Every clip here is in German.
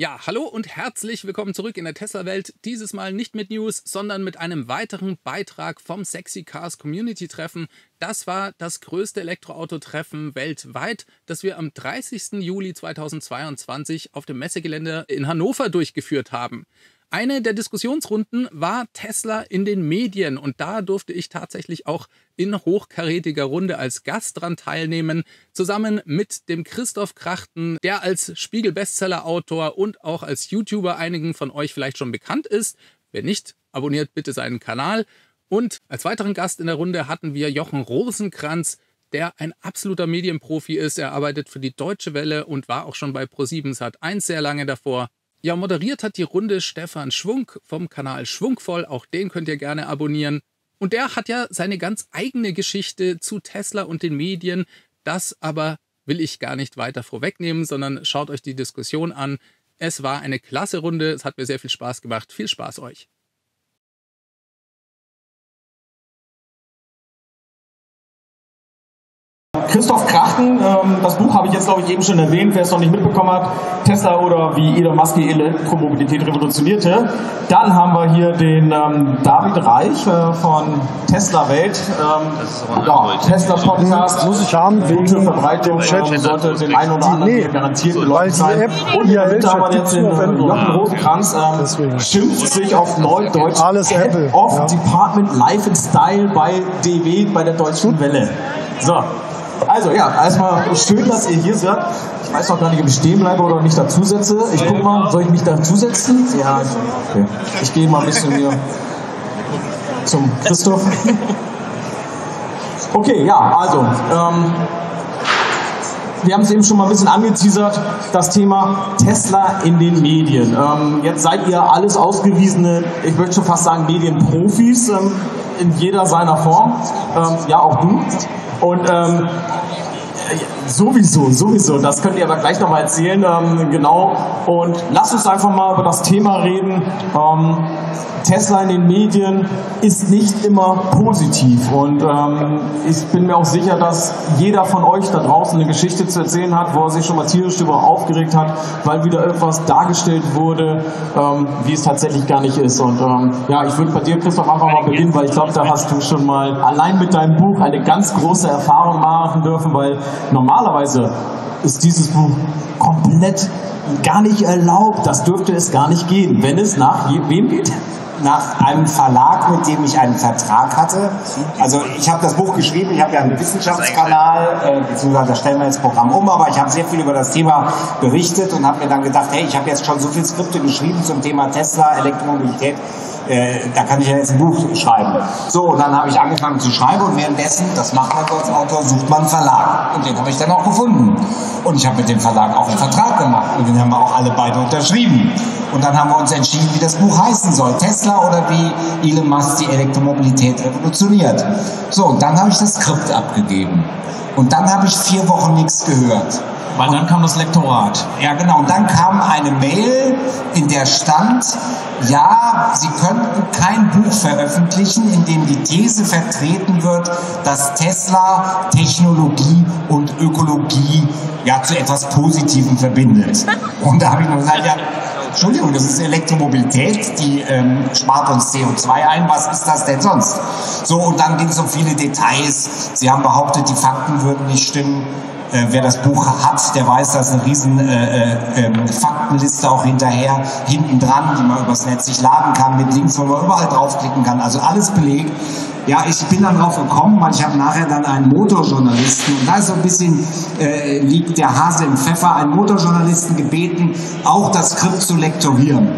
Ja, hallo und herzlich willkommen zurück in der Tesla-Welt. Dieses Mal nicht mit News, sondern mit einem weiteren Beitrag vom Sexy Cars Community Treffen. Das war das größte Elektroauto-Treffen weltweit, das wir am 30. Juli 2022 auf dem Messegelände in Hannover durchgeführt haben. Eine der Diskussionsrunden war Tesla in den Medien und da durfte ich tatsächlich auch in hochkarätiger Runde als Gast dran teilnehmen, zusammen mit dem Christoph Krachten, der als Spiegel-Bestseller-Autor und auch als YouTuber einigen von euch vielleicht schon bekannt ist. Wer nicht, abonniert bitte seinen Kanal. Und als weiteren Gast in der Runde hatten wir Jochen Rosenkranz, der ein absoluter Medienprofi ist. Er arbeitet für die Deutsche Welle und war auch schon bei Pro7 Sat1 sehr lange davor. Ja, moderiert hat die Runde Stefan Schwung vom Kanal Schwungvoll. Auch den könnt ihr gerne abonnieren. Und der hat ja seine ganz eigene Geschichte zu Tesla und den Medien. Das aber will ich gar nicht weiter vorwegnehmen, sondern schaut euch die Diskussion an. Es war eine klasse Runde. Es hat mir sehr viel Spaß gemacht. Viel Spaß euch. Christoph Krachten, ähm, das Buch habe ich jetzt, glaube ich, eben schon erwähnt, wer es noch nicht mitbekommen hat, Tesla oder wie Elon Musk die Elektromobilität revolutionierte. Dann haben wir hier den ähm, David Reich äh, von Tesla Welt. Ähm, ja, Tesla Podcast. Muss ich haben, wegen Verbreitung, Chat. ähm, sollte den einen oder anderen Nee, garantiert geläufig sein. App Und hier hinter haben wir Chat jetzt den äh. Jochen Rosenkranz, ähm, schimpft sich auf Neudeutsch Alles Head Apple, of ja. Department Life and Style bei DW, bei der Deutschen Welle. So. Also ja, erstmal schön, dass ihr hier seid. Ich weiß noch gar nicht, ob ich stehen bleibe oder mich dazusetze. Ich guck mal, soll ich mich dazusetzen? Ja, okay. Ich gehe mal ein bisschen hier zum Christoph. Okay, ja, also, ähm, wir haben es eben schon mal ein bisschen angeteasert, das Thema Tesla in den Medien. Ähm, jetzt seid ihr alles ausgewiesene, ich möchte schon fast sagen, Medienprofis ähm, in jeder seiner Form. Ähm, ja, auch du. Und ähm, Sowieso, sowieso. Das könnt ihr aber gleich nochmal erzählen. Ähm, genau. Und lasst uns einfach mal über das Thema reden. Ähm, Tesla in den Medien ist nicht immer positiv. Und ähm, ich bin mir auch sicher, dass jeder von euch da draußen eine Geschichte zu erzählen hat, wo er sich schon mal tierisch darüber aufgeregt hat, weil wieder etwas dargestellt wurde, ähm, wie es tatsächlich gar nicht ist. Und ähm, ja, ich würde bei dir, Christoph, einfach mal beginnen, weil ich glaube, da hast du schon mal allein mit deinem Buch eine ganz große Erfahrung machen dürfen, weil normalerweise ist dieses Buch komplett gar nicht erlaubt. Das dürfte es gar nicht gehen, wenn es nach wem geht. Nach einem Verlag, mit dem ich einen Vertrag hatte. Also ich habe das Buch geschrieben, ich habe ja einen Wissenschaftskanal, äh, beziehungsweise da stellen wir jetzt Programm um, aber ich habe sehr viel über das Thema berichtet und habe mir dann gedacht, hey, ich habe jetzt schon so viele Skripte geschrieben zum Thema Tesla, Elektromobilität, äh, da kann ich ja jetzt ein Buch schreiben. So, und dann habe ich angefangen zu schreiben und währenddessen, das macht man als Autor, sucht man einen Verlag. Und den habe ich dann auch gefunden. Und ich habe mit dem Verlag auch einen Vertrag gemacht und den haben wir auch alle beide unterschrieben. Und dann haben wir uns entschieden, wie das Buch heißen soll. Tesla oder wie Elon Musk die Elektromobilität revolutioniert. So, und dann habe ich das Skript abgegeben. Und dann habe ich vier Wochen nichts gehört. Weil dann kam das Lektorat. Ja, genau. Und dann kam eine Mail, in der stand, ja, Sie könnten kein Buch veröffentlichen, in dem die These vertreten wird, dass Tesla Technologie und Ökologie ja zu etwas Positivem verbindet. Und da habe ich nur gesagt, ja, Entschuldigung, das ist Elektromobilität, die ähm, spart uns CO2 ein, was ist das denn sonst? So, und dann ging es um viele Details. Sie haben behauptet, die Fakten würden nicht stimmen. Äh, wer das Buch hat, der weiß, da ist eine riesen äh, äh, ähm, Faktenliste auch hinterher, hinten dran, die man übers Netz sich laden kann, mit Links, wo man überall draufklicken kann. Also alles belegt. Ja, ich bin dann drauf gekommen, weil ich habe nachher dann einen Motorjournalisten, und da ist so ein bisschen, äh, liegt der Hase im Pfeffer, einen Motorjournalisten gebeten, auch das Skript zu lektorieren.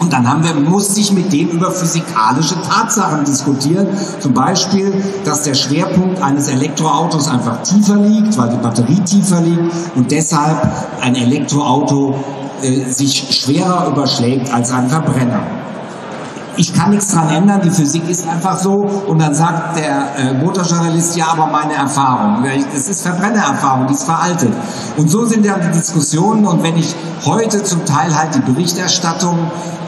Und dann haben wir, musste ich mit dem über physikalische Tatsachen diskutieren. Zum Beispiel, dass der Schwerpunkt eines Elektroautos einfach tiefer liegt, weil die Batterie tiefer liegt und deshalb ein Elektroauto äh, sich schwerer überschlägt als ein Verbrenner. ich kann nichts dran ändern, die Physik ist einfach so. Und dann sagt der äh, Motorjournalist, ja, aber meine Erfahrung. Das ist Verbrennererfahrung, die ist veraltet. Und so sind ja die Diskussionen. Und wenn ich heute zum Teil halt die Berichterstattung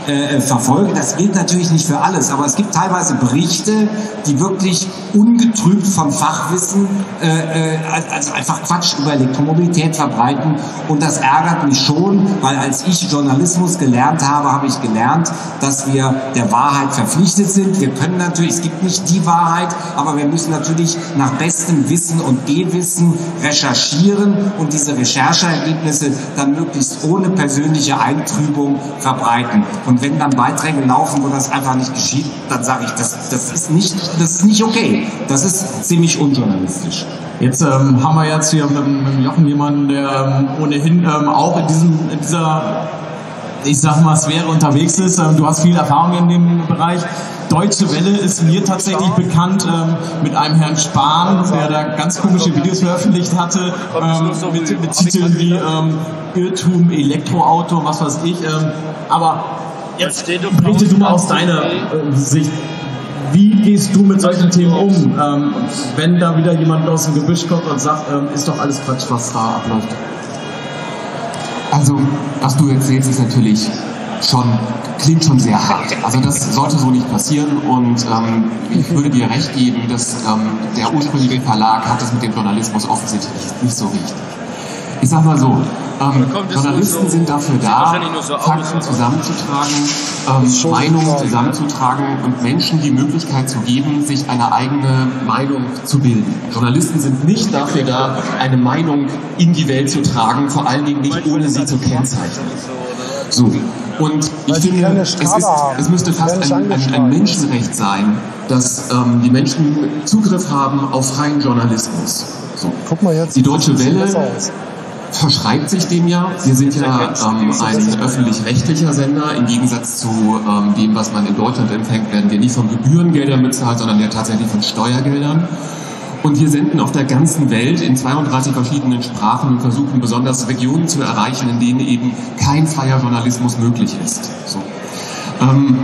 äh, verfolge. Das gilt natürlich nicht für alles, aber es gibt teilweise Berichte, die wirklich ungetrübt vom Fachwissen äh, äh, also einfach Quatsch über Elektromobilität verbreiten und das ärgert mich schon, weil als ich Journalismus gelernt habe, habe ich gelernt, dass wir der Wahrheit verpflichtet sind. Wir können natürlich, es gibt nicht die Wahrheit, aber wir müssen natürlich nach bestem Wissen und Gewissen recherchieren und diese Rechercheergebnisse dann möglichst ohne persönliche Eintrübung verbreiten. Und wenn dann Beiträge laufen, wo das einfach nicht geschieht, dann sage ich, das, das, ist nicht, das ist nicht okay. Das ist ziemlich unjournalistisch. Jetzt ähm, haben wir jetzt hier mit, mit Jochen jemanden, der ähm, ohnehin ähm, auch in, diesem, in dieser, ich sag mal, Sphäre unterwegs ist. Ähm, du hast viel Erfahrung in dem Bereich. Deutsche Welle ist mir tatsächlich bekannt ähm, mit einem Herrn Spahn, der da ganz komische Videos veröffentlicht hatte, ähm, mit, mit Titeln wie ähm, Irrtum, Elektroauto, was weiß ich. Ähm, aber Jetzt berichte du mal aus deiner äh, Sicht. Wie gehst du mit solchen Themen um, ähm, wenn da wieder jemand aus dem Gebüsch kommt und sagt, ähm, ist doch alles Quatsch, was da abläuft? Also, was du erzählst, ist natürlich schon, klingt schon sehr hart. Also das sollte so nicht passieren und ähm, ich würde dir recht geben, dass ähm, der ursprüngliche Verlag hat es mit dem Journalismus offensichtlich nicht so richtig. Ich sag mal so, ähm, Journalisten sind dafür da, Fakten zusammenzutragen, ähm, Meinungen zusammenzutragen und Menschen die Möglichkeit zu geben, sich eine eigene Meinung zu bilden. Journalisten sind nicht dafür da, eine Meinung in die Welt zu tragen, vor allen Dingen nicht ohne sie zu kennzeichnen. So. Und ich finde, es, ist, es müsste fast ein, ein, ein Menschenrecht sein, dass ähm, die Menschen Zugriff haben auf freien Journalismus. So. Die Deutsche Welle verschreibt sich dem ja. Wir sind ja ähm, ein öffentlich-rechtlicher Sender. Im Gegensatz zu ähm, dem, was man in Deutschland empfängt, werden wir nicht von Gebührengeldern bezahlt, sondern ja tatsächlich von Steuergeldern. Und wir senden auf der ganzen Welt in 32 verschiedenen Sprachen und versuchen besonders Regionen zu erreichen, in denen eben kein freier Journalismus möglich ist. So. Ähm,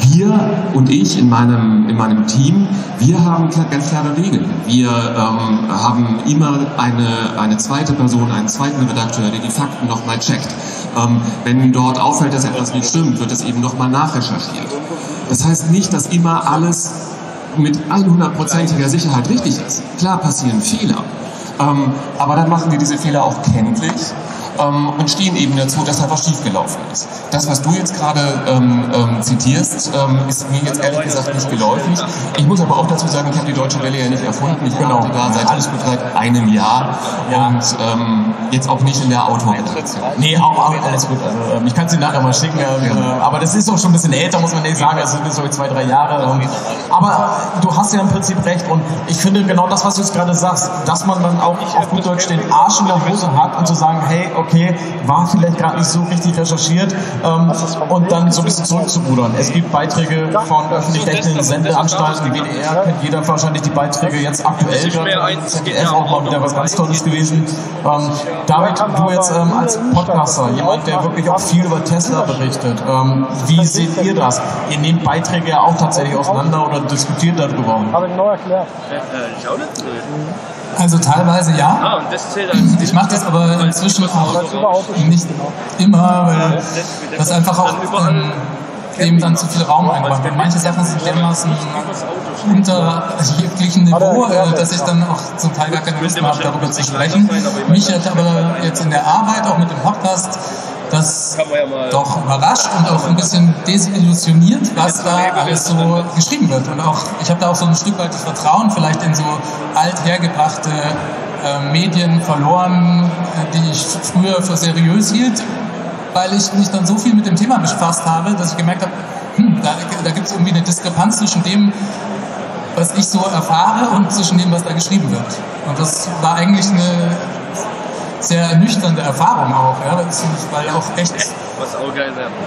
wir und ich in meinem, in meinem Team, wir haben ganz klare Regeln. Wir ähm, haben immer eine, eine zweite Person, einen zweiten Redakteur, der die Fakten nochmal checkt. Ähm, wenn dort auffällt, dass etwas nicht stimmt, wird es eben nochmal nachrecherchiert. Das heißt nicht, dass immer alles mit 100%iger Sicherheit richtig ist. Klar passieren Fehler. Ähm, aber dann machen wir diese Fehler auch kenntlich ähm, und stehen eben dazu, dass da was schiefgelaufen ist. Das, was du jetzt gerade ähm, ähm, zitierst, ähm, ist mir jetzt ehrlich gesagt nicht geläufig. Ich muss aber auch dazu sagen, ich habe die Deutsche Welle ja nicht erfunden. Ich genau. arbeite da seit alles gut seit einem Jahr ja. und ähm, jetzt auch nicht in der Autoredaktion. Nee, auch, auch alles gut. Also, ich kann es dir nachher mal schicken, äh, ja. aber das ist auch schon ein bisschen älter, muss man ehrlich sagen. Das sind so zwei, drei Jahre. aber du hast ja im Prinzip recht und ich finde genau das, was du jetzt gerade sagst, dass man dann auch auf gut Deutsch den Arsch in der Hose hat und zu sagen, hey, okay, okay, war vielleicht gerade nicht so richtig recherchiert ähm, und dann so ein bisschen zurückzurudern. Es gibt Beiträge von öffentlich-rechtlichen Sendeanstalten, die WDR kennt jeder wahrscheinlich die Beiträge jetzt aktuell gerade, ZDF auch mal wieder was ganz Tolles gewesen. Ähm, David, du jetzt ähm, als Podcaster, jemand, der wirklich auch viel über Tesla berichtet, ähm, wie seht ihr das? Ihr nehmt Beiträge ja auch tatsächlich auseinander oder diskutiert darüber. Habe ich genau erklärt. Äh, äh, also teilweise ja. Ah, ich mache das aber inzwischen auch nicht immer, weil das einfach auch ähm, dem dann zu viel Raum einräumt. Und manche Sachen sind dermaßen unter jeglichen Niveau, äh, dass ich dann auch zum Teil gar keine Lust mehr habe, darüber zu sprechen. Mich hat aber jetzt in der Arbeit, auch mit dem Podcast, das doch überrascht und auch ein bisschen desillusioniert, was da alles so geschrieben wird. Und auch, ich habe da auch so ein Stück weit das Vertrauen vielleicht in so althergebrachte äh, Medien verloren, äh, die ich früher für seriös hielt, weil ich mich dann so viel mit dem Thema befasst habe, dass ich gemerkt habe, hm, da, da gibt es irgendwie eine Diskrepanz zwischen dem, was ich so erfahre und zwischen dem, was da geschrieben wird. Und das war eigentlich eine sehr ernüchternde Erfahrung auch, ja, weil auch echt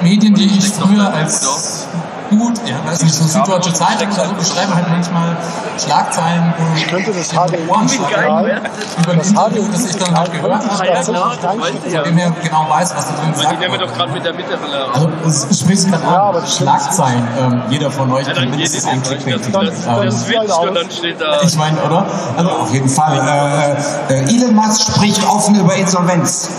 Medien, die ich früher als gut, ja, weiß nicht, so Süddeutsche Zeitung oder so, die schreiben halt manchmal Schlagzeilen, ich könnte das HDMI-Signal über das Interview, das ich dann halt gehört habe, ja, klar, von dem her genau weiß, was da drin gesagt wird. Die nehmen wir doch gerade mit der Mitte Also, es sprichst gerade ja, an, Schlagzeilen, ähm, jeder von euch kennt mindestens ein Clickbaiting. Das switcht und dann steht da... Ich meine, oder? Also, auf jeden Fall. Äh, äh, Elon Musk spricht offen über Insolvenz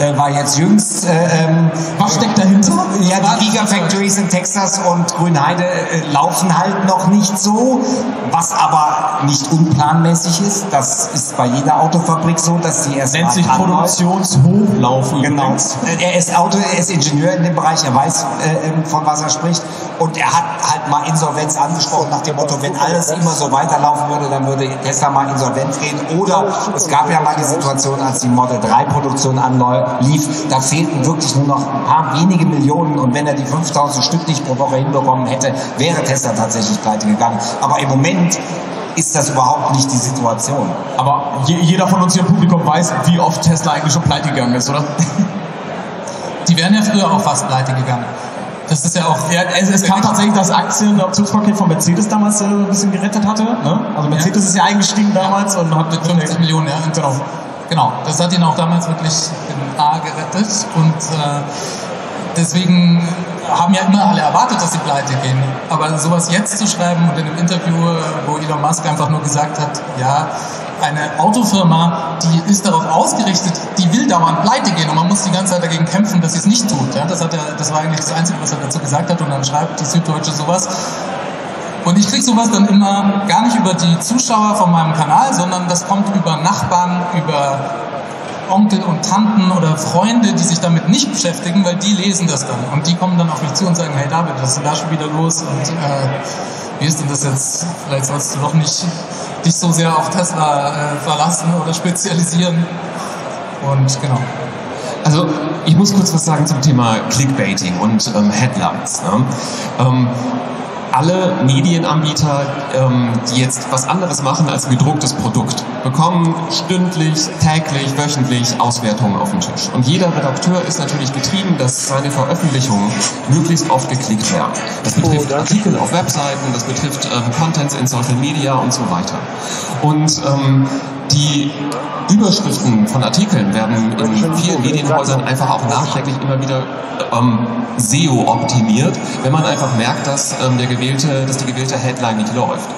äh, war jetzt jüngst. Äh, ähm, Was steckt dahinter? Ja, die Gigafactories in Texas und Grünheide äh, laufen halt noch nicht so, was aber nicht unplanmäßig ist. Das ist bei jeder Autofabrik so, dass sie erst Nennt sich Produktionshochlauf Genau. Übrigens. Er ist Auto, er ist Ingenieur in dem Bereich, er weiß, äh, ähm, von was er spricht. Und er hat halt mal Insolvenz angesprochen, nach dem Motto, wenn alles immer so weiterlaufen würde, dann würde Tesla mal insolvent gehen. Oder es gab ja mal die Situation, als die Model 3 Produktion anläuft, lief, da fehlten wirklich nur noch ein paar wenige Millionen und wenn er die 5000 Stück nicht pro Woche hinbekommen hätte, wäre Tesla tatsächlich pleite gegangen. Aber im Moment ist das überhaupt nicht die Situation. Aber jeder von uns hier im Publikum weiß, wie oft Tesla eigentlich schon pleite gegangen ist, oder? Die wären ja früher auch fast pleite gegangen. Das ist ja auch. Ja, es, es kam tatsächlich das Aktienoptionspaket von Mercedes damals äh, ein bisschen gerettet hatte. Ne? Also Mercedes ja. ist ja eingestiegen damals und hat mit 50 Millionen, ja, genau. Genau, das hat ihn auch damals wirklich in A gerettet und äh, deswegen haben ja immer alle erwartet, dass sie pleite gehen. Aber sowas jetzt zu schreiben und in einem Interview, wo Elon Musk einfach nur gesagt hat, ja, eine Autofirma, die ist darauf ausgerichtet, die will dauernd pleite gehen und man muss die ganze Zeit dagegen kämpfen, dass sie es nicht tut. Ja, das, hat er, das war eigentlich das Einzige, was er dazu gesagt hat und dann schreibt die Süddeutsche sowas. Und ich kriege sowas dann immer gar nicht über die Zuschauer von meinem Kanal, sondern das kommt über Nachbarn, über Onkel und Tanten oder Freunde, die sich damit nicht beschäftigen, weil die lesen das dann. Und die kommen dann auf mich zu und sagen, hey David, was ist denn da schon wieder los? Und äh, wie ist denn das jetzt? Vielleicht sollst du doch nicht dich so sehr auf Tesla äh, verlassen oder spezialisieren. Und genau. Also ich muss kurz was sagen zum Thema Clickbaiting und ähm, Headlines. Ne? Ähm, alle Medienanbieter, ähm, die jetzt was anderes machen als gedrucktes Produkt, bekommen stündlich, täglich, wöchentlich Auswertungen auf den Tisch. Und jeder Redakteur ist natürlich getrieben, dass seine Veröffentlichungen möglichst oft geklickt werden. Das betrifft oh, Artikel auf Webseiten, das betrifft ähm, Contents in Social Media und so weiter. Und ähm, die Überschriften von Artikeln werden in vielen Medienhäusern einfach auch nachträglich immer wieder ähm, SEO optimiert, wenn man einfach merkt, dass, ähm, der gewählte, dass die gewählte Headline nicht läuft.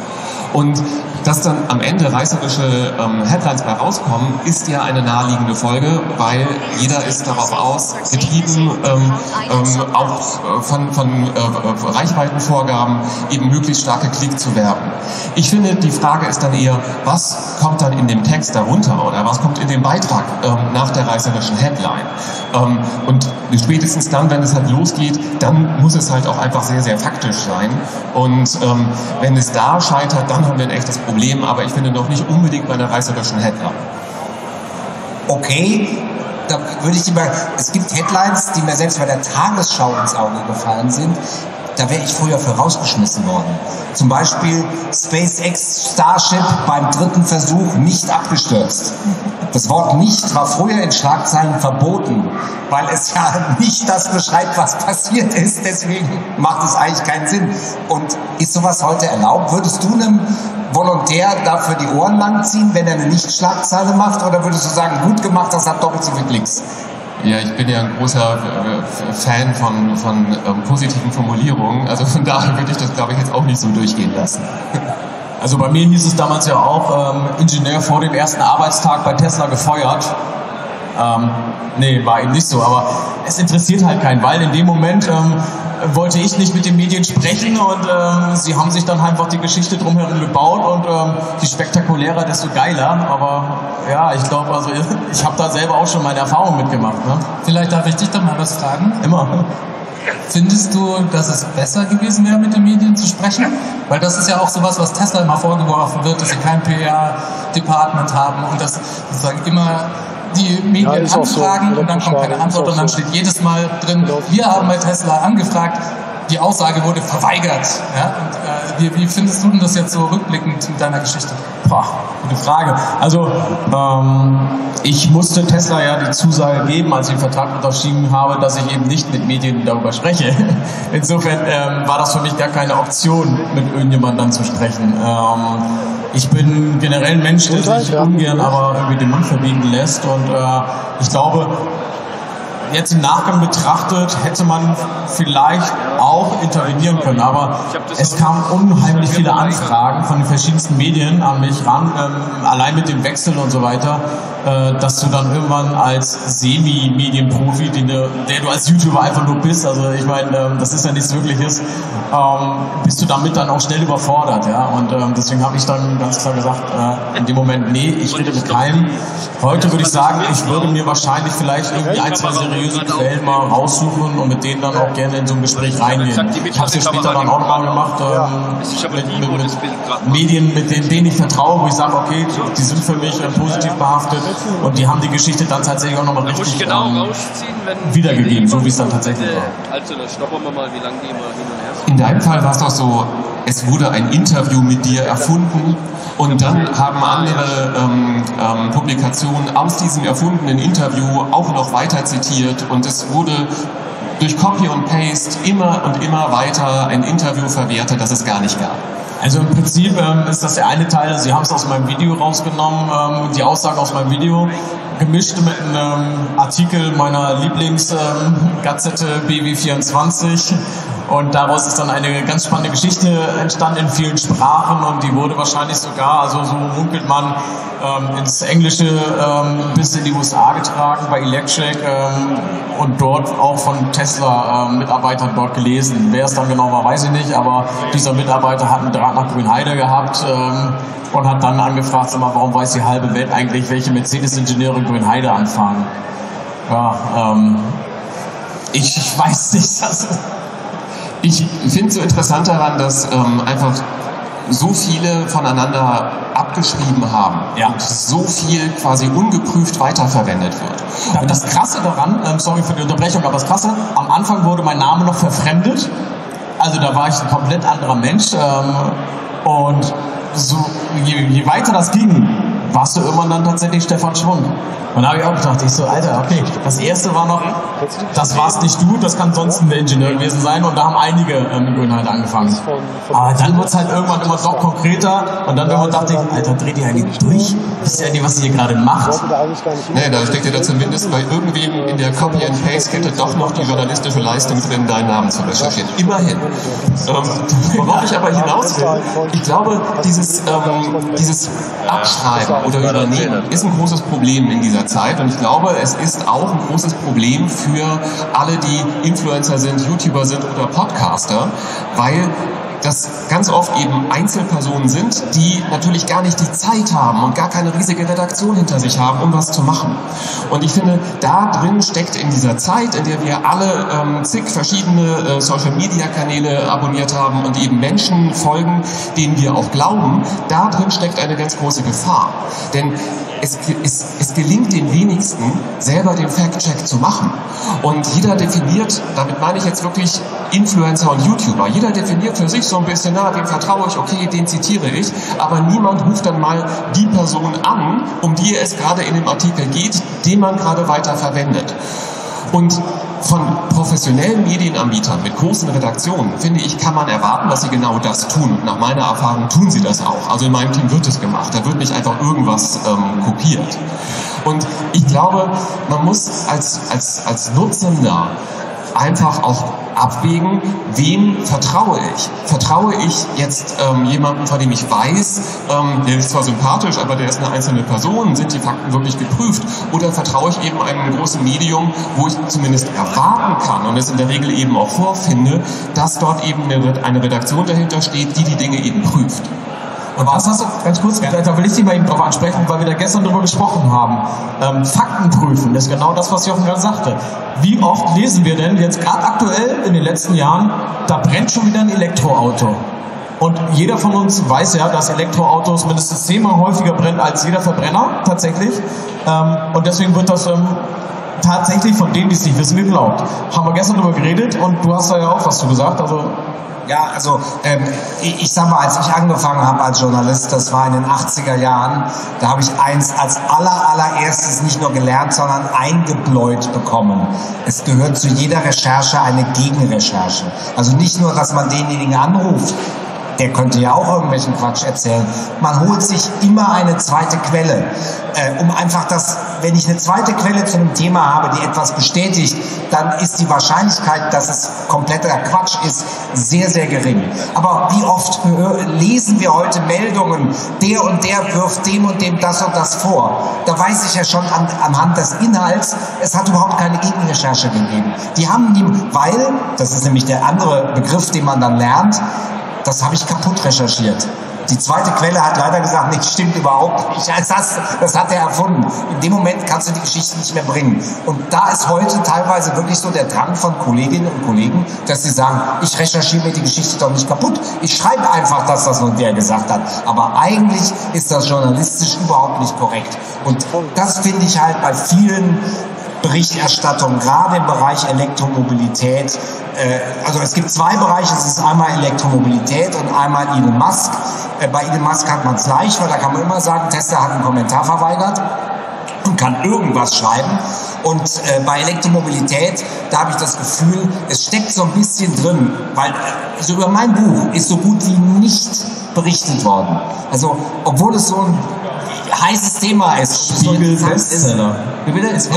Und dass dann am Ende reißerische ähm, Headlines bei rauskommen, ist ja eine naheliegende Folge, weil jeder ist darauf aus, getrieben ähm, ähm, auch äh, von, von äh, Reichweitenvorgaben eben möglichst starke Klick zu werben. Ich finde, die Frage ist dann eher, was kommt dann in dem Text darunter oder was kommt in dem Beitrag ähm, nach der reißerischen Headline? Ähm, und spätestens dann, wenn es halt losgeht, dann muss es halt auch einfach sehr, sehr faktisch sein. Und ähm, wenn es da scheitert, dann haben wir ein echtes Problem. Aber ich finde noch nicht unbedingt bei einer reißerischen Headline. Okay, da würde ich lieber, es gibt Headlines, die mir selbst bei der Tagesschau ins Auge gefallen sind. Da wäre ich früher für rausgeschmissen worden. Zum Beispiel SpaceX Starship beim dritten Versuch nicht abgestürzt. Das Wort nicht war früher in Schlagzeilen verboten, weil es ja nicht das beschreibt, was passiert ist. Deswegen macht es eigentlich keinen Sinn. Und ist sowas heute erlaubt? Würdest du einem Volontär dafür die Ohren langziehen, wenn er eine Nicht-Schlagzeile macht? Oder würdest du sagen, gut gemacht, das hat doppelt so viel Klicks? Ja, ich bin ja ein großer äh, Fan von, von ähm, positiven Formulierungen. Also von daher würde ich das, glaube ich, jetzt auch nicht so durchgehen lassen. Also bei mir hieß es damals ja auch, ähm, Ingenieur vor dem ersten Arbeitstag bei Tesla gefeuert. Ähm, nee, war eben nicht so, aber es interessiert halt keinen, weil in dem Moment ähm, wollte ich nicht mit den Medien sprechen und ähm, sie haben sich dann einfach die Geschichte drumherum gebaut und ähm, je spektakulärer, desto geiler. Aber ja, ich glaube, also ich habe da selber auch schon meine Erfahrung mitgemacht. Ne? Vielleicht darf ich dich doch mal was fragen. Immer. Findest du, dass es besser gewesen wäre, mit den Medien zu sprechen? Weil das ist ja auch sowas, was Tesla immer vorgeworfen wird, dass sie kein PR-Department haben und dass sozusagen immer die Medien ja, anfragen so, und dann kommt keine Antwort und dann steht jedes Mal drin, wir haben bei Tesla angefragt, die Aussage wurde verweigert. Ja? Und, äh, wie, wie, findest du denn das jetzt so rückblickend mit deiner Geschichte? Boah, gute Frage. Also ähm, ich musste Tesla ja die Zusage geben, als ich den Vertrag unterschrieben habe, dass ich eben nicht mit Medien darüber spreche. Insofern ähm, war das für mich gar keine Option, mit irgendjemandem dann zu sprechen. Ähm, ich bin generell ein Mensch, der sich ungern aber irgendwie den Mund verbiegen lässt. Und äh, ich glaube, jetzt im Nachgang betrachtet, hätte man vielleicht auch intervenieren können. Aber es kamen unheimlich viele Anfragen von den verschiedensten Medien an mich ran, ähm, allein mit dem Wechsel und so weiter, äh, dass du dann irgendwann als Semi-Medienprofi, der du als YouTuber einfach nur bist, also ich meine, ähm, das ist ja nichts Wirkliches, ähm, bist du damit dann auch schnell überfordert. Ja? Und ähm, deswegen habe ich dann ganz klar gesagt, äh, in dem Moment, nee, ich rede mit keinem. Heute würde ich sagen, ich würde mir wahrscheinlich vielleicht irgendwie ein, zwei seriöse Quellen mal raussuchen und mit denen dann auch gerne in so ein Gespräch reingehen. Ich habe es ja später dann auch nochmal gemacht, ähm, mit, mit, mit Medien, mit denen, denen ich vertraue, wo ich sage, okay, die sind für mich äh, positiv behaftet und die haben die Geschichte dann tatsächlich auch nochmal richtig genau ähm, wiedergegeben, so wie es dann tatsächlich war. Also, dann stoppen wir mal, wie lange die immer hin und her in deinem Fall war es doch so, es wurde ein Interview mit dir erfunden und dann haben andere ähm, ähm, Publikationen aus diesem erfundenen Interview auch noch weiter zitiert und es wurde durch Copy und Paste immer und immer weiter ein Interview verwertet, das es gar nicht gab. Also im Prinzip ähm, ist das der eine Teil, Sie haben es aus meinem Video rausgenommen, ähm, die Aussage aus meinem Video, gemischt mit einem Artikel meiner Lieblingsgazette ähm, BW24 und daraus ist dann eine ganz spannende Geschichte entstanden in vielen Sprachen und die wurde wahrscheinlich sogar, also so munkelt man, ähm, ins Englische ähm, bis in die USA getragen bei Electric ähm, und dort auch von Tesla-Mitarbeitern ähm, dort gelesen. Wer es dann genau war, weiß ich nicht, aber dieser Mitarbeiter hat einen Draht nach Grünheide gehabt ähm, und hat dann angefragt, sag mal, warum weiß die halbe Welt eigentlich, welche Mercedes-Ingenieure Grünheide anfahren? Ja, ähm, ich, ich weiß nicht, das ist ich finde es so interessant daran, dass ähm, einfach so viele voneinander abgeschrieben haben ja. und so viel quasi ungeprüft weiterverwendet wird. Und das Krasse daran, ähm, sorry für die Unterbrechung, aber das Krasse, am Anfang wurde mein Name noch verfremdet. Also da war ich ein komplett anderer Mensch. Ähm, und so, je, je weiter das ging, warst du irgendwann dann tatsächlich Stefan Schwund. Und da habe ich auch gedacht, ich so, Alter, okay, das erste war noch, das warst nicht du, das kann sonst ein Ingenieur gewesen sein und da haben einige ähm, mit Grünheit angefangen. Aber dann wird es halt irgendwann immer doch konkreter und dann irgendwann dachte ich, Alter, dreht ihr eigentlich durch? Wisst ihr eigentlich, was ihr hier gerade macht? Nee, da steckt ja da zumindest bei irgendwem in der Copy-and-Paste-Kette doch noch die journalistische Leistung drin, deinen Namen zu recherchieren. Immerhin. Ähm, worauf ich aber hinaus will, ich glaube, dieses, ähm, dieses Abschreiben oder Übernehmen ist ein großes Problem in dieser Zeit. Und ich glaube, es ist auch ein großes Problem für alle, die Influencer sind, YouTuber sind oder Podcaster, weil das ganz oft eben Einzelpersonen sind, die natürlich gar nicht die Zeit haben und gar keine riesige Redaktion hinter sich haben, um was zu machen. Und ich finde, da drin steckt in dieser Zeit, in der wir alle ähm, zig verschiedene äh, Social-Media-Kanäle abonniert haben und eben Menschen folgen, denen wir auch glauben, da drin steckt eine ganz große Gefahr. Denn es, es, es gelingt den wenigsten, selber den Fact-Check zu machen. Und jeder definiert, damit meine ich jetzt wirklich Influencer und YouTuber, jeder definiert für sich so ein bisschen, na, dem vertraue ich, okay, den zitiere ich, aber niemand ruft dann mal die Person an, um die es gerade in dem Artikel geht, den man gerade weiter verwendet. Und von professionellen Medienanbietern mit großen Redaktionen, finde ich, kann man erwarten, dass sie genau das tun. Und nach meiner Erfahrung tun sie das auch. Also in meinem Team wird es gemacht. Da wird nicht einfach irgendwas ähm, kopiert. Und ich glaube, man muss als, als, als Nutzender einfach auch abwägen, wem vertraue ich. Vertraue ich jetzt ähm, jemandem, von dem ich weiß, ähm, der ist zwar sympathisch, aber der ist eine einzelne Person, sind die Fakten wirklich geprüft? Oder vertraue ich eben einem großen Medium, wo ich zumindest erwarten kann und es in der Regel eben auch vorfinde, dass dort eben eine Redaktion dahinter steht, die die Dinge eben prüft. Und was hast du, ganz kurz, da will ich Sie mal eben drauf ansprechen, weil wir da gestern drüber gesprochen haben. Ähm, Fakten prüfen, ist genau das, was Jochen gerade sagte. Wie oft lesen wir denn jetzt gerade aktuell in den letzten Jahren, da brennt schon wieder ein Elektroauto. Und jeder von uns weiß ja, dass Elektroautos mindestens zehnmal häufiger brennen als jeder Verbrenner tatsächlich. Ähm, und deswegen wird das ähm, tatsächlich von denen, die es nicht wissen, geglaubt. Haben wir gestern darüber geredet und du hast da ja auch was zu gesagt. Also ja, also ähm, ich, ich sag mal, als ich angefangen habe als Journalist, das war in den 80er Jahren, da habe ich eins als aller allererstes nicht nur gelernt, sondern eingebläut bekommen. Es gehört zu jeder Recherche eine Gegenrecherche. Also nicht nur, dass man denjenigen anruft, der könnte ja auch irgendwelchen Quatsch erzählen. Man holt sich immer eine zweite Quelle, äh, um einfach das, wenn ich eine zweite Quelle zu einem Thema habe, die etwas bestätigt, dann ist die Wahrscheinlichkeit, dass es kompletter Quatsch ist, sehr, sehr gering. Aber wie oft lesen wir heute Meldungen, der und der wirft dem und dem das und das vor. Da weiß ich ja schon an, anhand des Inhalts, es hat überhaupt keine Gegenrecherche gegeben. Die haben ihm, weil, das ist nämlich der andere Begriff, den man dann lernt, das habe ich kaputt recherchiert. Die zweite Quelle hat leider gesagt, nee, stimmt überhaupt nicht. Das, das hat er erfunden. In dem Moment kannst du die Geschichte nicht mehr bringen. Und da ist heute teilweise wirklich so der Drang von Kolleginnen und Kollegen, dass sie sagen, ich recherchiere mir die Geschichte doch nicht kaputt. Ich schreibe einfach, dass das und der gesagt hat. Aber eigentlich ist das journalistisch überhaupt nicht korrekt. Und das finde ich halt bei vielen Berichterstattung, gerade im Bereich Elektromobilität. Äh, also es gibt zwei Bereiche, es ist einmal Elektromobilität und einmal Elon Musk. Äh, bei Elon Musk hat man es leicht, weil da kann man immer sagen, Tesla hat einen Kommentar verweigert und kann irgendwas schreiben. Und äh, bei Elektromobilität, da habe ich das Gefühl, es steckt so ein bisschen drin, weil also über mein Buch ist so gut wie nicht berichtet worden. Also obwohl es so ein heißes Thema ist. Spiegel Bestseller.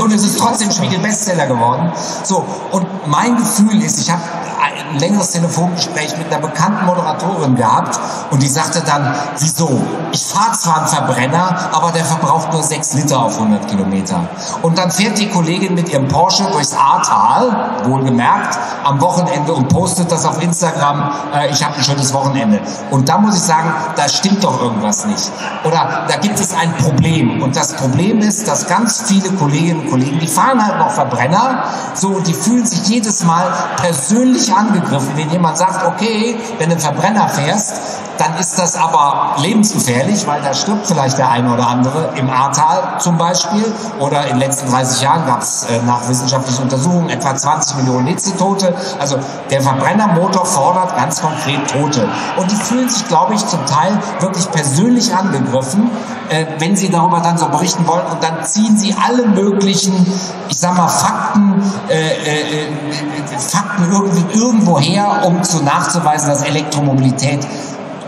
Und es ist trotzdem Spiegel Bestseller geworden. So, und mein Gefühl ist, ich habe ein längeres Telefongespräch mit einer bekannten Moderatorin gehabt und die sagte dann, wieso? Ich fahre zwar einen Verbrenner, aber der verbraucht nur 6 Liter auf 100 Kilometer. Und dann fährt die Kollegin mit ihrem Porsche durchs Ahrtal, wohlgemerkt, am Wochenende und postet das auf Instagram, äh, ich habe ein schönes Wochenende. Und da muss ich sagen, da stimmt doch irgendwas nicht. Oder da gibt es ein Problem. Und das Problem ist, dass ganz viele Kolleginnen und Kollegen, die fahren halt noch Verbrenner, so, die fühlen sich jedes Mal persönlich angegriffen, wenn jemand sagt, okay, wenn du einen Verbrenner fährst, dann ist das aber lebensgefährlich, weil da stirbt vielleicht der eine oder andere im Ahrtal zum Beispiel. Oder in den letzten 30 Jahren gab es äh, nach wissenschaftlichen Untersuchungen etwa 20 Millionen Hitzetote. Also der Verbrennermotor fordert ganz konkret Tote. Und die fühlen sich, glaube ich, zum Teil wirklich persönlich angegriffen, äh, wenn sie darüber dann so berichten wollen. Und dann ziehen sie alle möglichen, ich sag mal, Fakten, äh, äh, äh Fakten irgendwie, irgendwo um zu nachzuweisen, dass Elektromobilität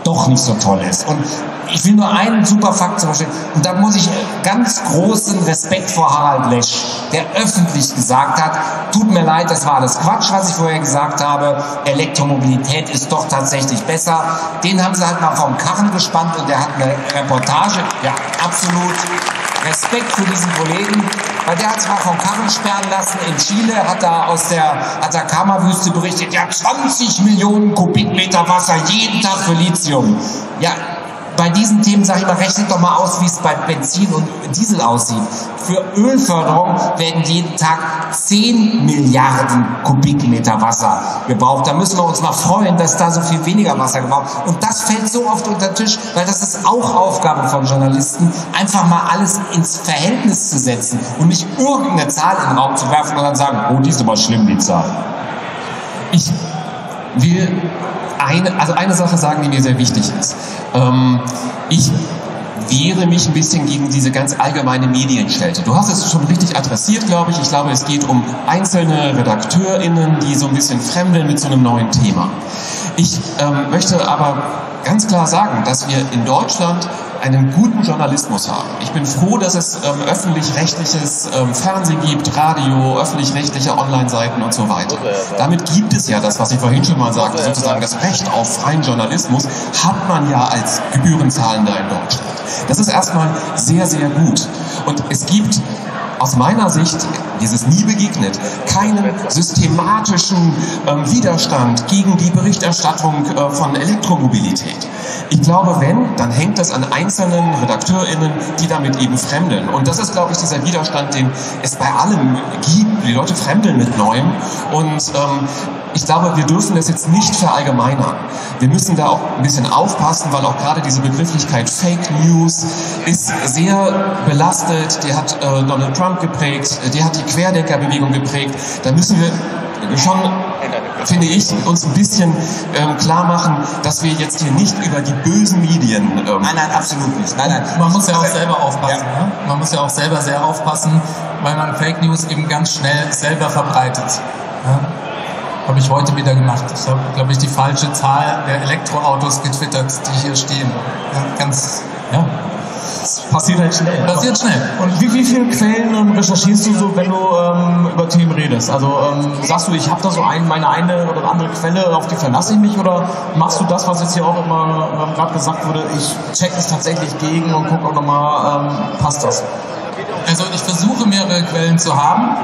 doch nicht so toll ist. Und ich will nur einen super Fakt zum Beispiel, und da muss ich ganz großen Respekt vor Harald Lesch, der öffentlich gesagt hat, tut mir leid, das war alles Quatsch, was ich vorher gesagt habe, Elektromobilität ist doch tatsächlich besser. Den haben sie halt mal vom Karren gespannt und der hat eine Reportage, ja, absolut Respekt für diesen Kollegen, weil der hat zwar vom Karren sperren lassen in Chile, hat da aus der Atacama-Wüste berichtet, ja 20 Millionen Kubikmeter Wasser jeden Tag für Lithium. Ja, bei diesen Themen sage ich mal, rechnet doch mal aus, wie es bei Benzin und Diesel aussieht. Für Ölförderung werden jeden Tag 10 Milliarden Kubikmeter Wasser gebraucht. Da müssen wir uns mal freuen, dass da so viel weniger Wasser gebraucht wird. Und das fällt so oft unter den Tisch, weil das ist auch Aufgabe von Journalisten, einfach mal alles ins Verhältnis zu setzen und nicht irgendeine Zahl in den Raum zu werfen und dann sagen, oh, die ist aber schlimm, die Zahl. Ich will eine, also eine Sache sagen, die mir sehr wichtig ist. Ähm, ich wehre mich ein bisschen gegen diese ganz allgemeine Medienschelte. Du hast es schon richtig adressiert, glaube ich. Ich glaube, es geht um einzelne RedakteurInnen, die so ein bisschen fremdeln mit so einem neuen Thema. Ich ähm, möchte aber ganz klar sagen, dass wir in Deutschland einen guten Journalismus haben. Ich bin froh, dass es ähm, öffentlich-rechtliches ähm, Fernsehen gibt, Radio, öffentlich-rechtliche Online-Seiten und so weiter. Damit gibt es ja das, was ich vorhin schon mal sagte, sozusagen das Recht auf freien Journalismus hat man ja als Gebührenzahlender in Deutschland. Das ist erstmal sehr, sehr gut. Und es gibt aus meiner Sicht, dieses nie begegnet, keinen systematischen ähm, Widerstand gegen die Berichterstattung äh, von Elektromobilität. Ich glaube, wenn, dann hängt das an einzelnen RedakteurInnen, die damit eben fremdeln. Und das ist, glaube ich, dieser Widerstand, den es bei allem gibt. Die Leute fremdeln mit Neuem. Und ähm, ich glaube, wir dürfen das jetzt nicht verallgemeinern. Wir müssen da auch ein bisschen aufpassen, weil auch gerade diese Begrifflichkeit Fake News ist sehr belastet. Die hat äh, Donald Trump geprägt, die hat die Querdenkerbewegung geprägt. Da müssen wir schon finde ich, uns ein bisschen ähm, klar machen, dass wir jetzt hier nicht über die bösen Medien. Ähm nein, nein, absolut nicht. Nein, nein. Man muss ja auch selber aufpassen. Ja. Ne? Man muss ja auch selber sehr aufpassen, weil man Fake News eben ganz schnell selber verbreitet. Ja? Habe ich heute wieder gemacht. Ich habe, glaube ich, die falsche Zahl der Elektroautos getwittert, die hier stehen. Ja, ganz, ja. Das passiert halt schnell. Passiert schnell. Und wie, wie viele Quellen recherchierst du so, wenn du ähm, über Themen redest? Also ähm, sagst du, ich habe da so ein, meine eine oder andere Quelle, auf die verlasse ich mich? Oder machst du das, was jetzt hier auch immer ähm, gerade gesagt wurde, ich check es tatsächlich gegen und gucke auch nochmal, ähm, passt das? Also ich versuche mehrere Quellen zu haben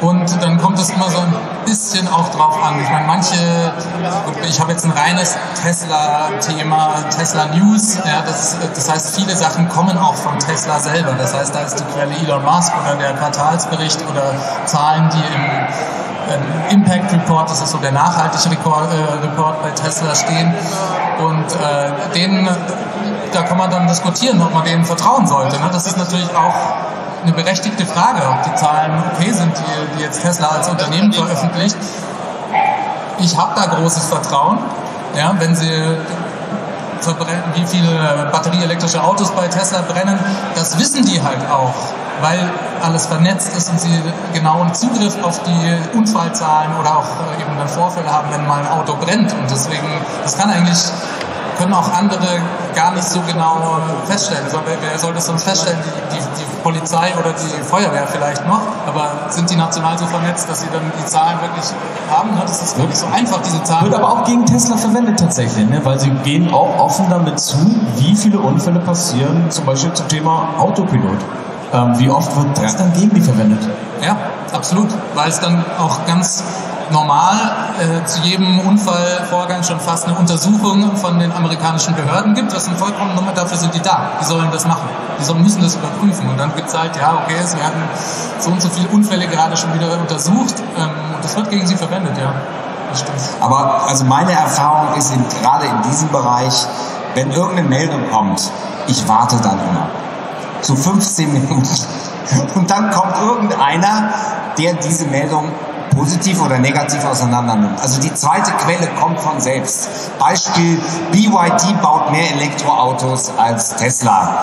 und dann kommt es immer so ein bisschen auch drauf an. Ich meine, manche, ich habe jetzt ein reines Tesla-Thema, Tesla News. Ja, das, das heißt, viele Sachen kommen auch von Tesla selber. Das heißt, da ist die Quelle Elon Musk oder der Quartalsbericht oder Zahlen, die im Impact Report, das ist so der nachhaltige Report, äh, Report bei Tesla stehen. Und äh, denen, da kann man dann diskutieren, ob man denen vertrauen sollte. Ne? Das ist natürlich auch eine berechtigte Frage, ob die Zahlen okay sind, die, die jetzt Tesla als Unternehmen veröffentlicht. Ich habe da großes Vertrauen, ja, wenn sie wie viele batterieelektrische Autos bei Tesla brennen, das wissen die halt auch, weil alles vernetzt ist und sie genauen Zugriff auf die Unfallzahlen oder auch eben dann Vorfälle haben, wenn mal ein Auto brennt. Und deswegen, das kann eigentlich können auch andere gar nicht so genau feststellen. Wer soll das sonst feststellen? Die, die, die, Polizei oder die Feuerwehr vielleicht noch. Aber sind die national so vernetzt, dass sie dann die Zahlen wirklich haben? Ne? Das ist wirklich so einfach, diese Zahlen. Wird aber auch gegen Tesla verwendet tatsächlich, ne? weil sie gehen auch offen damit zu, wie viele Unfälle passieren, zum Beispiel zum Thema Autopilot. Ähm, wie oft wird das dann gegen die verwendet? Ja, absolut, weil es dann auch ganz normal äh, zu jedem Unfallvorgang schon fast eine Untersuchung von den amerikanischen Behörden gibt, was ein vollkommen Nummer dafür sind die da. Die sollen das machen. Die sollen, müssen das überprüfen. Und dann gibt es halt, ja, okay, es werden so und so viele Unfälle gerade schon wieder untersucht ähm, und das wird gegen sie verwendet, ja. Das stimmt. Aber also meine Erfahrung ist in, gerade in diesem Bereich, wenn irgendeine Meldung kommt, ich warte dann immer. So 15 Minuten. Und dann kommt irgendeiner, der diese Meldung positiv oder negativ auseinander nimmt. Also die zweite Quelle kommt von selbst. Beispiel, BYD baut mehr Elektroautos als Tesla.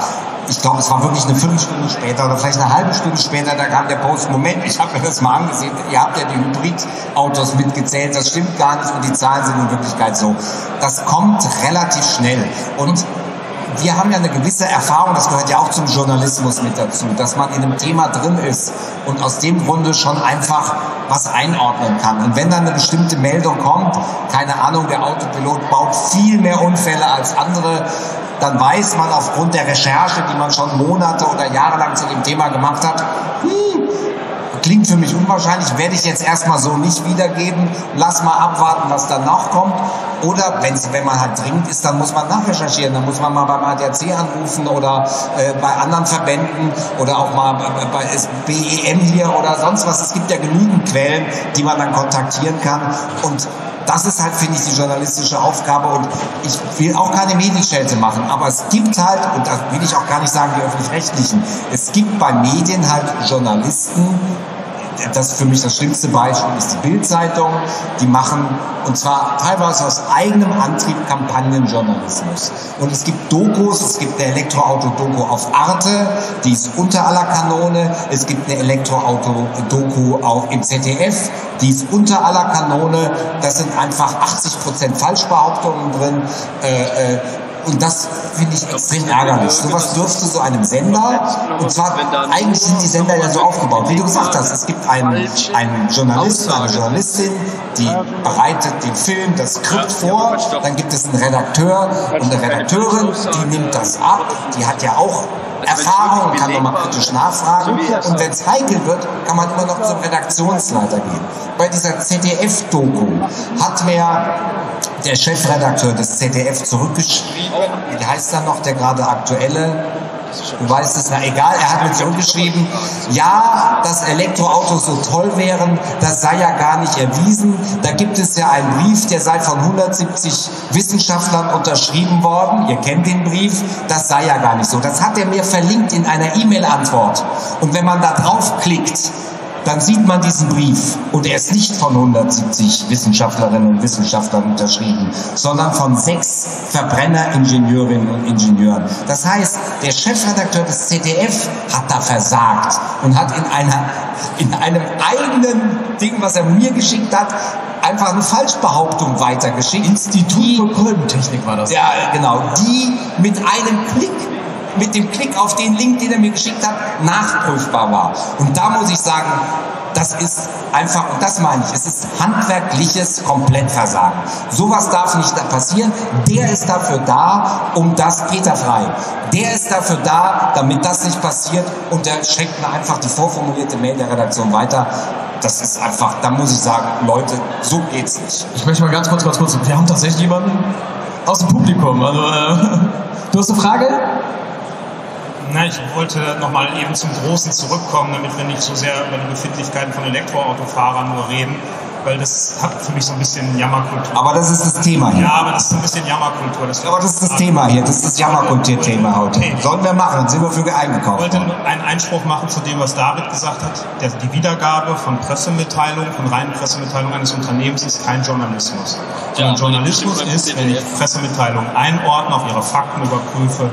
Ich glaube, es war wirklich eine Viertelstunde später oder vielleicht eine halbe Stunde später, da kam der Post, Moment, ich habe mir das mal angesehen, ihr habt ja die Hybridautos mitgezählt, das stimmt gar nicht und die Zahlen sind in Wirklichkeit so. Das kommt relativ schnell. Und wir haben ja eine gewisse Erfahrung, das gehört ja auch zum Journalismus mit dazu, dass man in einem Thema drin ist und aus dem Grunde schon einfach was einordnen kann. Und wenn dann eine bestimmte Meldung kommt, keine Ahnung, der Autopilot baut viel mehr Unfälle als andere, dann weiß man aufgrund der Recherche, die man schon Monate oder Jahre lang zu dem Thema gemacht hat, hm, klingt für mich unwahrscheinlich, werde ich jetzt erstmal so nicht wiedergeben, lass mal abwarten, was danach kommt. Oder wenn's, wenn man halt dringend ist, dann muss man nachrecherchieren, dann muss man mal beim ADAC anrufen oder äh, bei anderen Verbänden oder auch mal bei BEM hier oder sonst was. Es gibt ja genügend Quellen, die man dann kontaktieren kann und das ist halt, finde ich, die journalistische Aufgabe und ich will auch keine Medienschelte machen, aber es gibt halt, und da will ich auch gar nicht sagen die öffentlich-rechtlichen, es gibt bei Medien halt Journalisten, das für mich das schlimmste Beispiel ist die Bildzeitung. Die machen, und zwar teilweise aus eigenem Antrieb, Kampagnenjournalismus. Und es gibt Dokus, es gibt eine Elektroauto-Doku auf Arte, die ist unter aller Kanone. Es gibt eine Elektroauto-Doku auch im ZDF, die ist unter aller Kanone. Das sind einfach 80% Falschbehauptungen drin. Äh, äh, und das finde ich extrem ärgerlich. Sowas dürfte so einem Sender, und zwar eigentlich sind die Sender ja so aufgebaut, wie du gesagt hast, es gibt einen, einen Journalisten, eine Journalistin, die bereitet den Film, das Skript vor, dann gibt es einen Redakteur und eine Redakteurin, die nimmt das ab, die hat ja auch Erfahrung und kann nochmal kritisch nachfragen. Und wenn es heikel wird, kann man immer noch zum Redaktionsleiter gehen. Bei dieser ZDF-Doku hat mir der Chefredakteur des ZDF zurückgeschrieben, wie heißt er noch, der gerade aktuelle, Du weißt es, na egal, er hat mir zurückgeschrieben, ja, dass Elektroautos so toll wären, das sei ja gar nicht erwiesen. Da gibt es ja einen Brief, der sei von 170 Wissenschaftlern unterschrieben worden. Ihr kennt den Brief, das sei ja gar nicht so. Das hat er mir verlinkt in einer E-Mail-Antwort. Und wenn man da draufklickt, dann sieht man diesen Brief und er ist nicht von 170 Wissenschaftlerinnen und Wissenschaftlern unterschrieben, sondern von sechs Verbrenneringenieurinnen und Ingenieuren. Das heißt, der Chefredakteur des ZDF hat da versagt und hat in, einer, in einem eigenen Ding, was er mir geschickt hat, einfach eine Falschbehauptung weitergeschickt. Institut für Kolbentechnik war das. Ja, genau. Die mit einem Klick mit dem Klick auf den Link, den er mir geschickt hat, nachprüfbar war. Und da muss ich sagen, das ist einfach, und das meine ich, es ist handwerkliches Komplettversagen. Sowas darf nicht passieren. Der ist dafür da, um das, Peter Frei, der ist dafür da, damit das nicht passiert und der schenkt mir einfach die vorformulierte Mail der Redaktion weiter. Das ist einfach, da muss ich sagen, Leute, so geht's nicht. Ich möchte mal ganz kurz, ganz kurz, wir haben tatsächlich jemanden aus dem Publikum. Also, äh, du hast eine Frage? Na, ich wollte nochmal eben zum Großen zurückkommen, damit wir nicht so sehr über die Befindlichkeiten von Elektroautofahrern nur reden, weil das hat für mich so ein bisschen Jammerkultur. Aber das ist das Thema hier. Ja, aber das ist ein bisschen Jammerkultur. Das aber das ist das Thema hier, das ist das Jammerkultur-Thema heute. Okay. Sollen wir machen, dann sind wir für eingekauft. Ich wollte einen Einspruch machen zu dem, was David gesagt hat. Der, die Wiedergabe von Pressemitteilungen, von reinen Pressemitteilungen eines Unternehmens ist kein Journalismus. Ja, Journalismus ist, wenn ich Pressemitteilungen einordne, auf ihre Fakten überprüfe,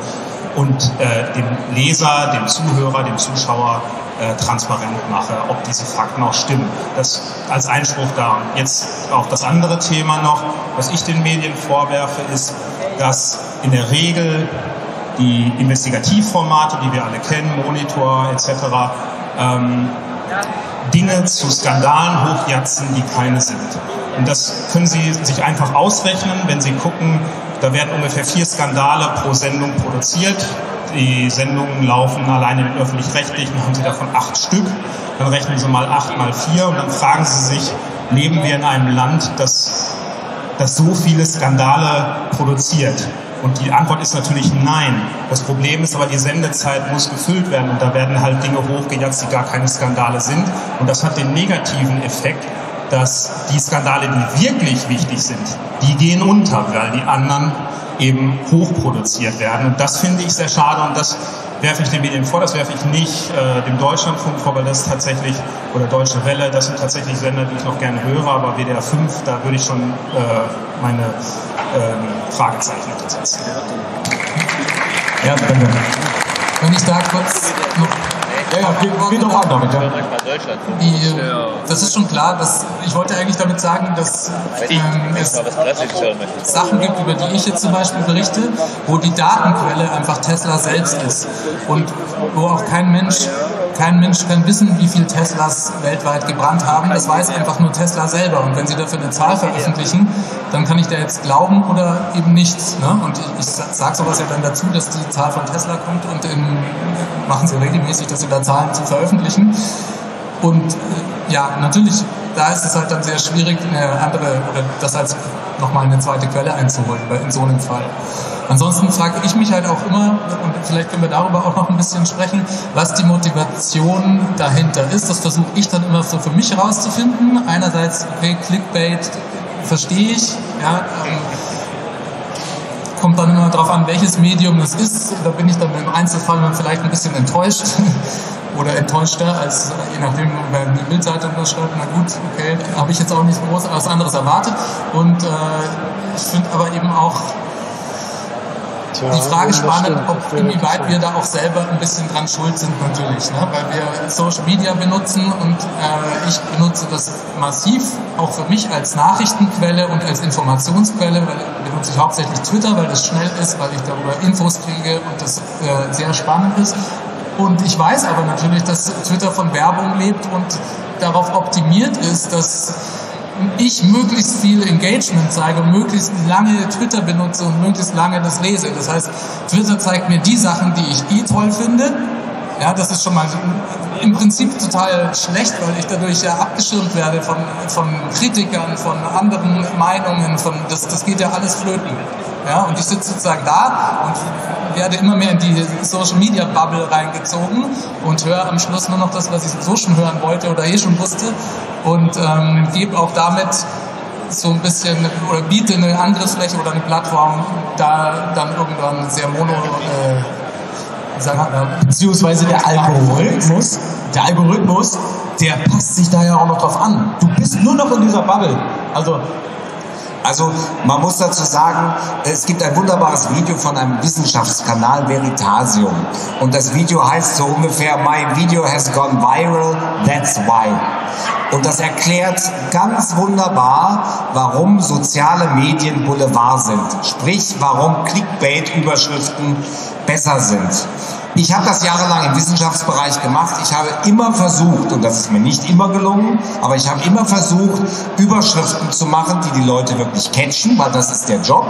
und äh, dem Leser, dem Zuhörer, dem Zuschauer äh, transparent mache, ob diese Fakten auch stimmen. Das als Einspruch da. Jetzt auch das andere Thema noch, was ich den Medien vorwerfe, ist, dass in der Regel die Investigativformate, die wir alle kennen, Monitor etc., ähm, Dinge zu Skandalen hochjatzen, die keine sind. Und das können Sie sich einfach ausrechnen, wenn Sie gucken, da werden ungefähr vier Skandale pro Sendung produziert. Die Sendungen laufen alleine in den öffentlich-rechtlichen, haben Sie davon acht Stück. Dann rechnen Sie mal acht mal vier und dann fragen Sie sich, leben wir in einem Land, das, das so viele Skandale produziert? Und die Antwort ist natürlich nein. Das Problem ist aber, die Sendezeit muss gefüllt werden und da werden halt Dinge hochgejatzt, die gar keine Skandale sind. Und das hat den negativen Effekt, dass die Skandale, die wirklich wichtig sind, die gehen unter, weil die anderen eben hochproduziert werden. Und das finde ich sehr schade und das werfe ich den Medien vor, das werfe ich nicht äh, dem Deutschlandfunk vor, weil das tatsächlich, oder Deutsche Welle, das sind tatsächlich Sender, die ich noch gerne höre, aber WDR 5, da würde ich schon äh, meine äh, Fragezeichen setzen. Ja, danke. Wenn ich da kurz noch ja, ja, geht, geht doch an damit, ja. Die, das ist schon klar, dass, ich wollte eigentlich damit sagen, dass ähm, es Sachen gibt, über die ich jetzt zum Beispiel berichte, wo die Datenquelle einfach Tesla selbst ist und wo auch kein Mensch kein Mensch kann wissen, wie viele Teslas weltweit gebrannt haben. Das weiß einfach nur Tesla selber. Und wenn sie dafür eine Zahl veröffentlichen, dann kann ich da jetzt glauben oder eben nicht. Ne? Und ich sage sowas ja dann dazu, dass die Zahl von Tesla kommt und in, machen sie regelmäßig, dass sie da Zahlen zu veröffentlichen. Und äh, ja, natürlich, da ist es halt dann sehr schwierig, eine andere, oder das als nochmal eine zweite Quelle einzuholen, in so einem Fall. Ansonsten frage ich mich halt auch immer, und vielleicht können wir darüber auch noch ein bisschen sprechen, was die Motivation dahinter ist. Das versuche ich dann immer so für mich herauszufinden. Einerseits, okay, Clickbait verstehe ich, ja, ähm, kommt dann immer darauf an, welches Medium es ist. Da bin ich dann im Einzelfall vielleicht ein bisschen enttäuscht oder enttäuschter, als je nachdem, wer die Bildseite unterschreibt. Na gut, okay, habe ich jetzt auch nicht groß was anderes erwartet. Und äh, ich finde aber eben auch die Frage spannend, ob inwieweit wir da auch selber ein bisschen dran schuld sind natürlich, ne? weil wir Social Media benutzen und äh, ich benutze das massiv auch für mich als Nachrichtenquelle und als Informationsquelle, weil benutze ich hauptsächlich Twitter, weil das schnell ist, weil ich darüber Infos kriege und das äh, sehr spannend ist. Und ich weiß aber natürlich, dass Twitter von Werbung lebt und darauf optimiert ist, dass ich möglichst viel Engagement zeige und möglichst lange Twitter benutze und möglichst lange das lese. Das heißt, Twitter zeigt mir die Sachen, die ich eh toll finde. Ja, das ist schon mal im Prinzip total schlecht, weil ich dadurch ja abgeschirmt werde von, von Kritikern, von anderen Meinungen, von, das, das geht ja alles flöten. Ja, und ich sitze sozusagen da und werde immer mehr in die Social Media Bubble reingezogen und höre am Schluss nur noch das, was ich so schon hören wollte oder eh schon wusste und ähm, gebe auch damit so ein bisschen oder biete eine Angriffsfläche oder eine Plattform, da dann irgendwann sehr mono äh, beziehungsweise der Algorithmus, der Algorithmus, der passt sich da ja auch noch drauf an. Du bist nur noch in dieser Bubble. Also also man muss dazu sagen, es gibt ein wunderbares Video von einem Wissenschaftskanal Veritasium. Und das Video heißt so ungefähr, My video has gone viral, that's why. Und das erklärt ganz wunderbar, warum soziale Medien Boulevard sind. Sprich, warum Clickbait-Überschriften besser sind. Ich habe das jahrelang im Wissenschaftsbereich gemacht. Ich habe immer versucht, und das ist mir nicht immer gelungen, aber ich habe immer versucht, Überschriften zu machen, die die Leute wirklich catchen, weil das ist der Job,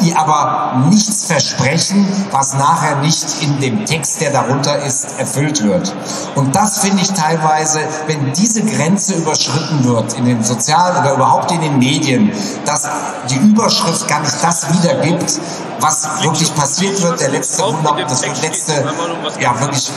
die aber nichts versprechen, was nachher nicht in dem Text, der darunter ist, erfüllt wird. Und das finde ich teilweise, wenn diese Grenze überschritten wird in den sozialen oder überhaupt in den Medien, dass die Überschrift gar nicht das wiedergibt, was wirklich passiert wird. Der letzte, das letzte, ja wirklich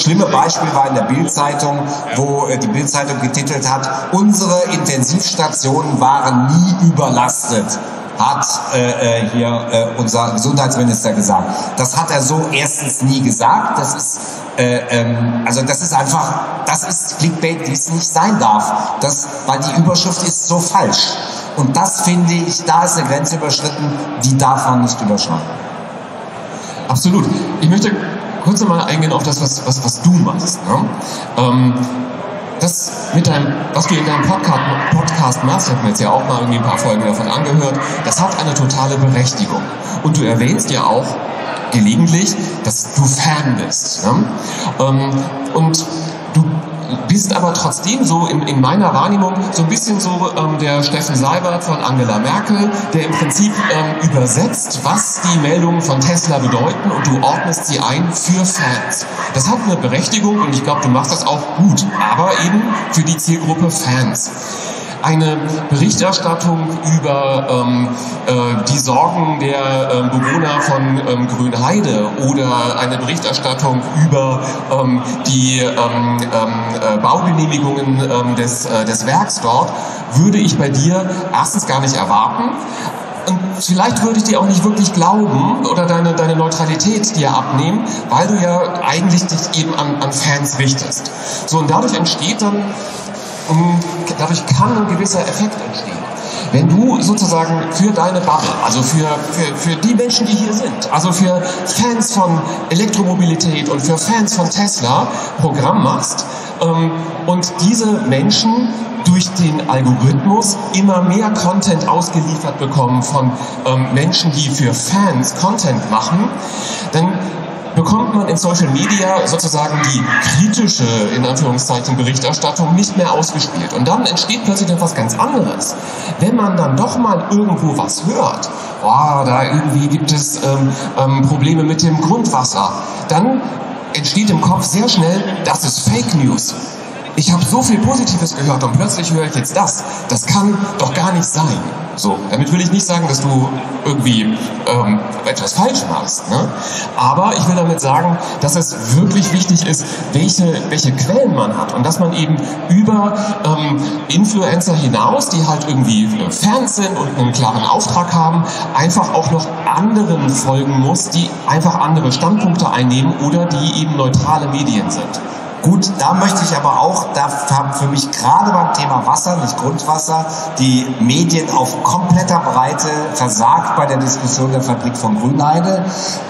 schlimme Beispiel war in der Bildzeitung, wo äh, die Bildzeitung getitelt hat: Unsere Intensivstationen waren nie überlastet hat äh, äh, hier äh, unser Gesundheitsminister gesagt. Das hat er so erstens nie gesagt. Das ist äh, ähm, also das ist einfach, das ist Clickbait, wie es nicht sein darf. Das, weil die Überschrift ist so falsch. Und das finde ich, da ist eine Grenze überschritten, die darf man nicht überschreiten. Absolut. Ich möchte kurz einmal eingehen auf das, was, was, was du machst. Ne? Ähm, das mit deinem, was du in deinem Podcast, Podcast machst, ich habe mir jetzt ja auch mal irgendwie ein paar Folgen davon angehört, das hat eine totale Berechtigung. Und du erwähnst ja auch gelegentlich, dass du Fan bist. Ne? Ähm, und du bist aber trotzdem so in, in meiner Wahrnehmung so ein bisschen so ähm, der Steffen Seibert von Angela Merkel, der im Prinzip ähm, übersetzt, was die Meldungen von Tesla bedeuten und du ordnest sie ein für Fans. Das hat eine Berechtigung und ich glaube, du machst das auch gut, aber eben für die Zielgruppe Fans eine Berichterstattung über ähm, äh, die Sorgen der ähm, Bewohner von ähm, Grünheide oder eine Berichterstattung über ähm, die ähm, ähm, äh, Baugenehmigungen ähm, des, äh, des Werks dort, würde ich bei dir erstens gar nicht erwarten. Und vielleicht würde ich dir auch nicht wirklich glauben oder deine, deine Neutralität dir abnehmen, weil du ja eigentlich dich eben an, an Fans richtest. So, und dadurch entsteht dann dadurch kann ein gewisser Effekt entstehen. Wenn du sozusagen für deine Bubble, also für, für, für die Menschen, die hier sind, also für Fans von Elektromobilität und für Fans von Tesla Programm machst ähm, und diese Menschen durch den Algorithmus immer mehr Content ausgeliefert bekommen von ähm, Menschen, die für Fans Content machen, dann bekommt man in Social Media sozusagen die kritische, in Anführungszeichen, Berichterstattung nicht mehr ausgespielt. Und dann entsteht plötzlich etwas ganz anderes. Wenn man dann doch mal irgendwo was hört, oh, da irgendwie gibt es ähm, ähm, Probleme mit dem Grundwasser, dann entsteht im Kopf sehr schnell, das ist Fake News. Ich habe so viel Positives gehört und plötzlich höre ich jetzt das. Das kann doch gar nicht sein. So, damit will ich nicht sagen, dass du irgendwie ähm, etwas falsch machst. Ne? Aber ich will damit sagen, dass es wirklich wichtig ist, welche, welche Quellen man hat und dass man eben über ähm, Influencer hinaus, die halt irgendwie äh, Fans sind und einen klaren Auftrag haben, einfach auch noch anderen folgen muss, die einfach andere Standpunkte einnehmen oder die eben neutrale Medien sind. Gut, da möchte ich aber auch, da haben für mich gerade beim Thema Wasser, nicht Grundwasser, die Medien auf kompletter Breite versagt bei der Diskussion der Fabrik von Grünheide,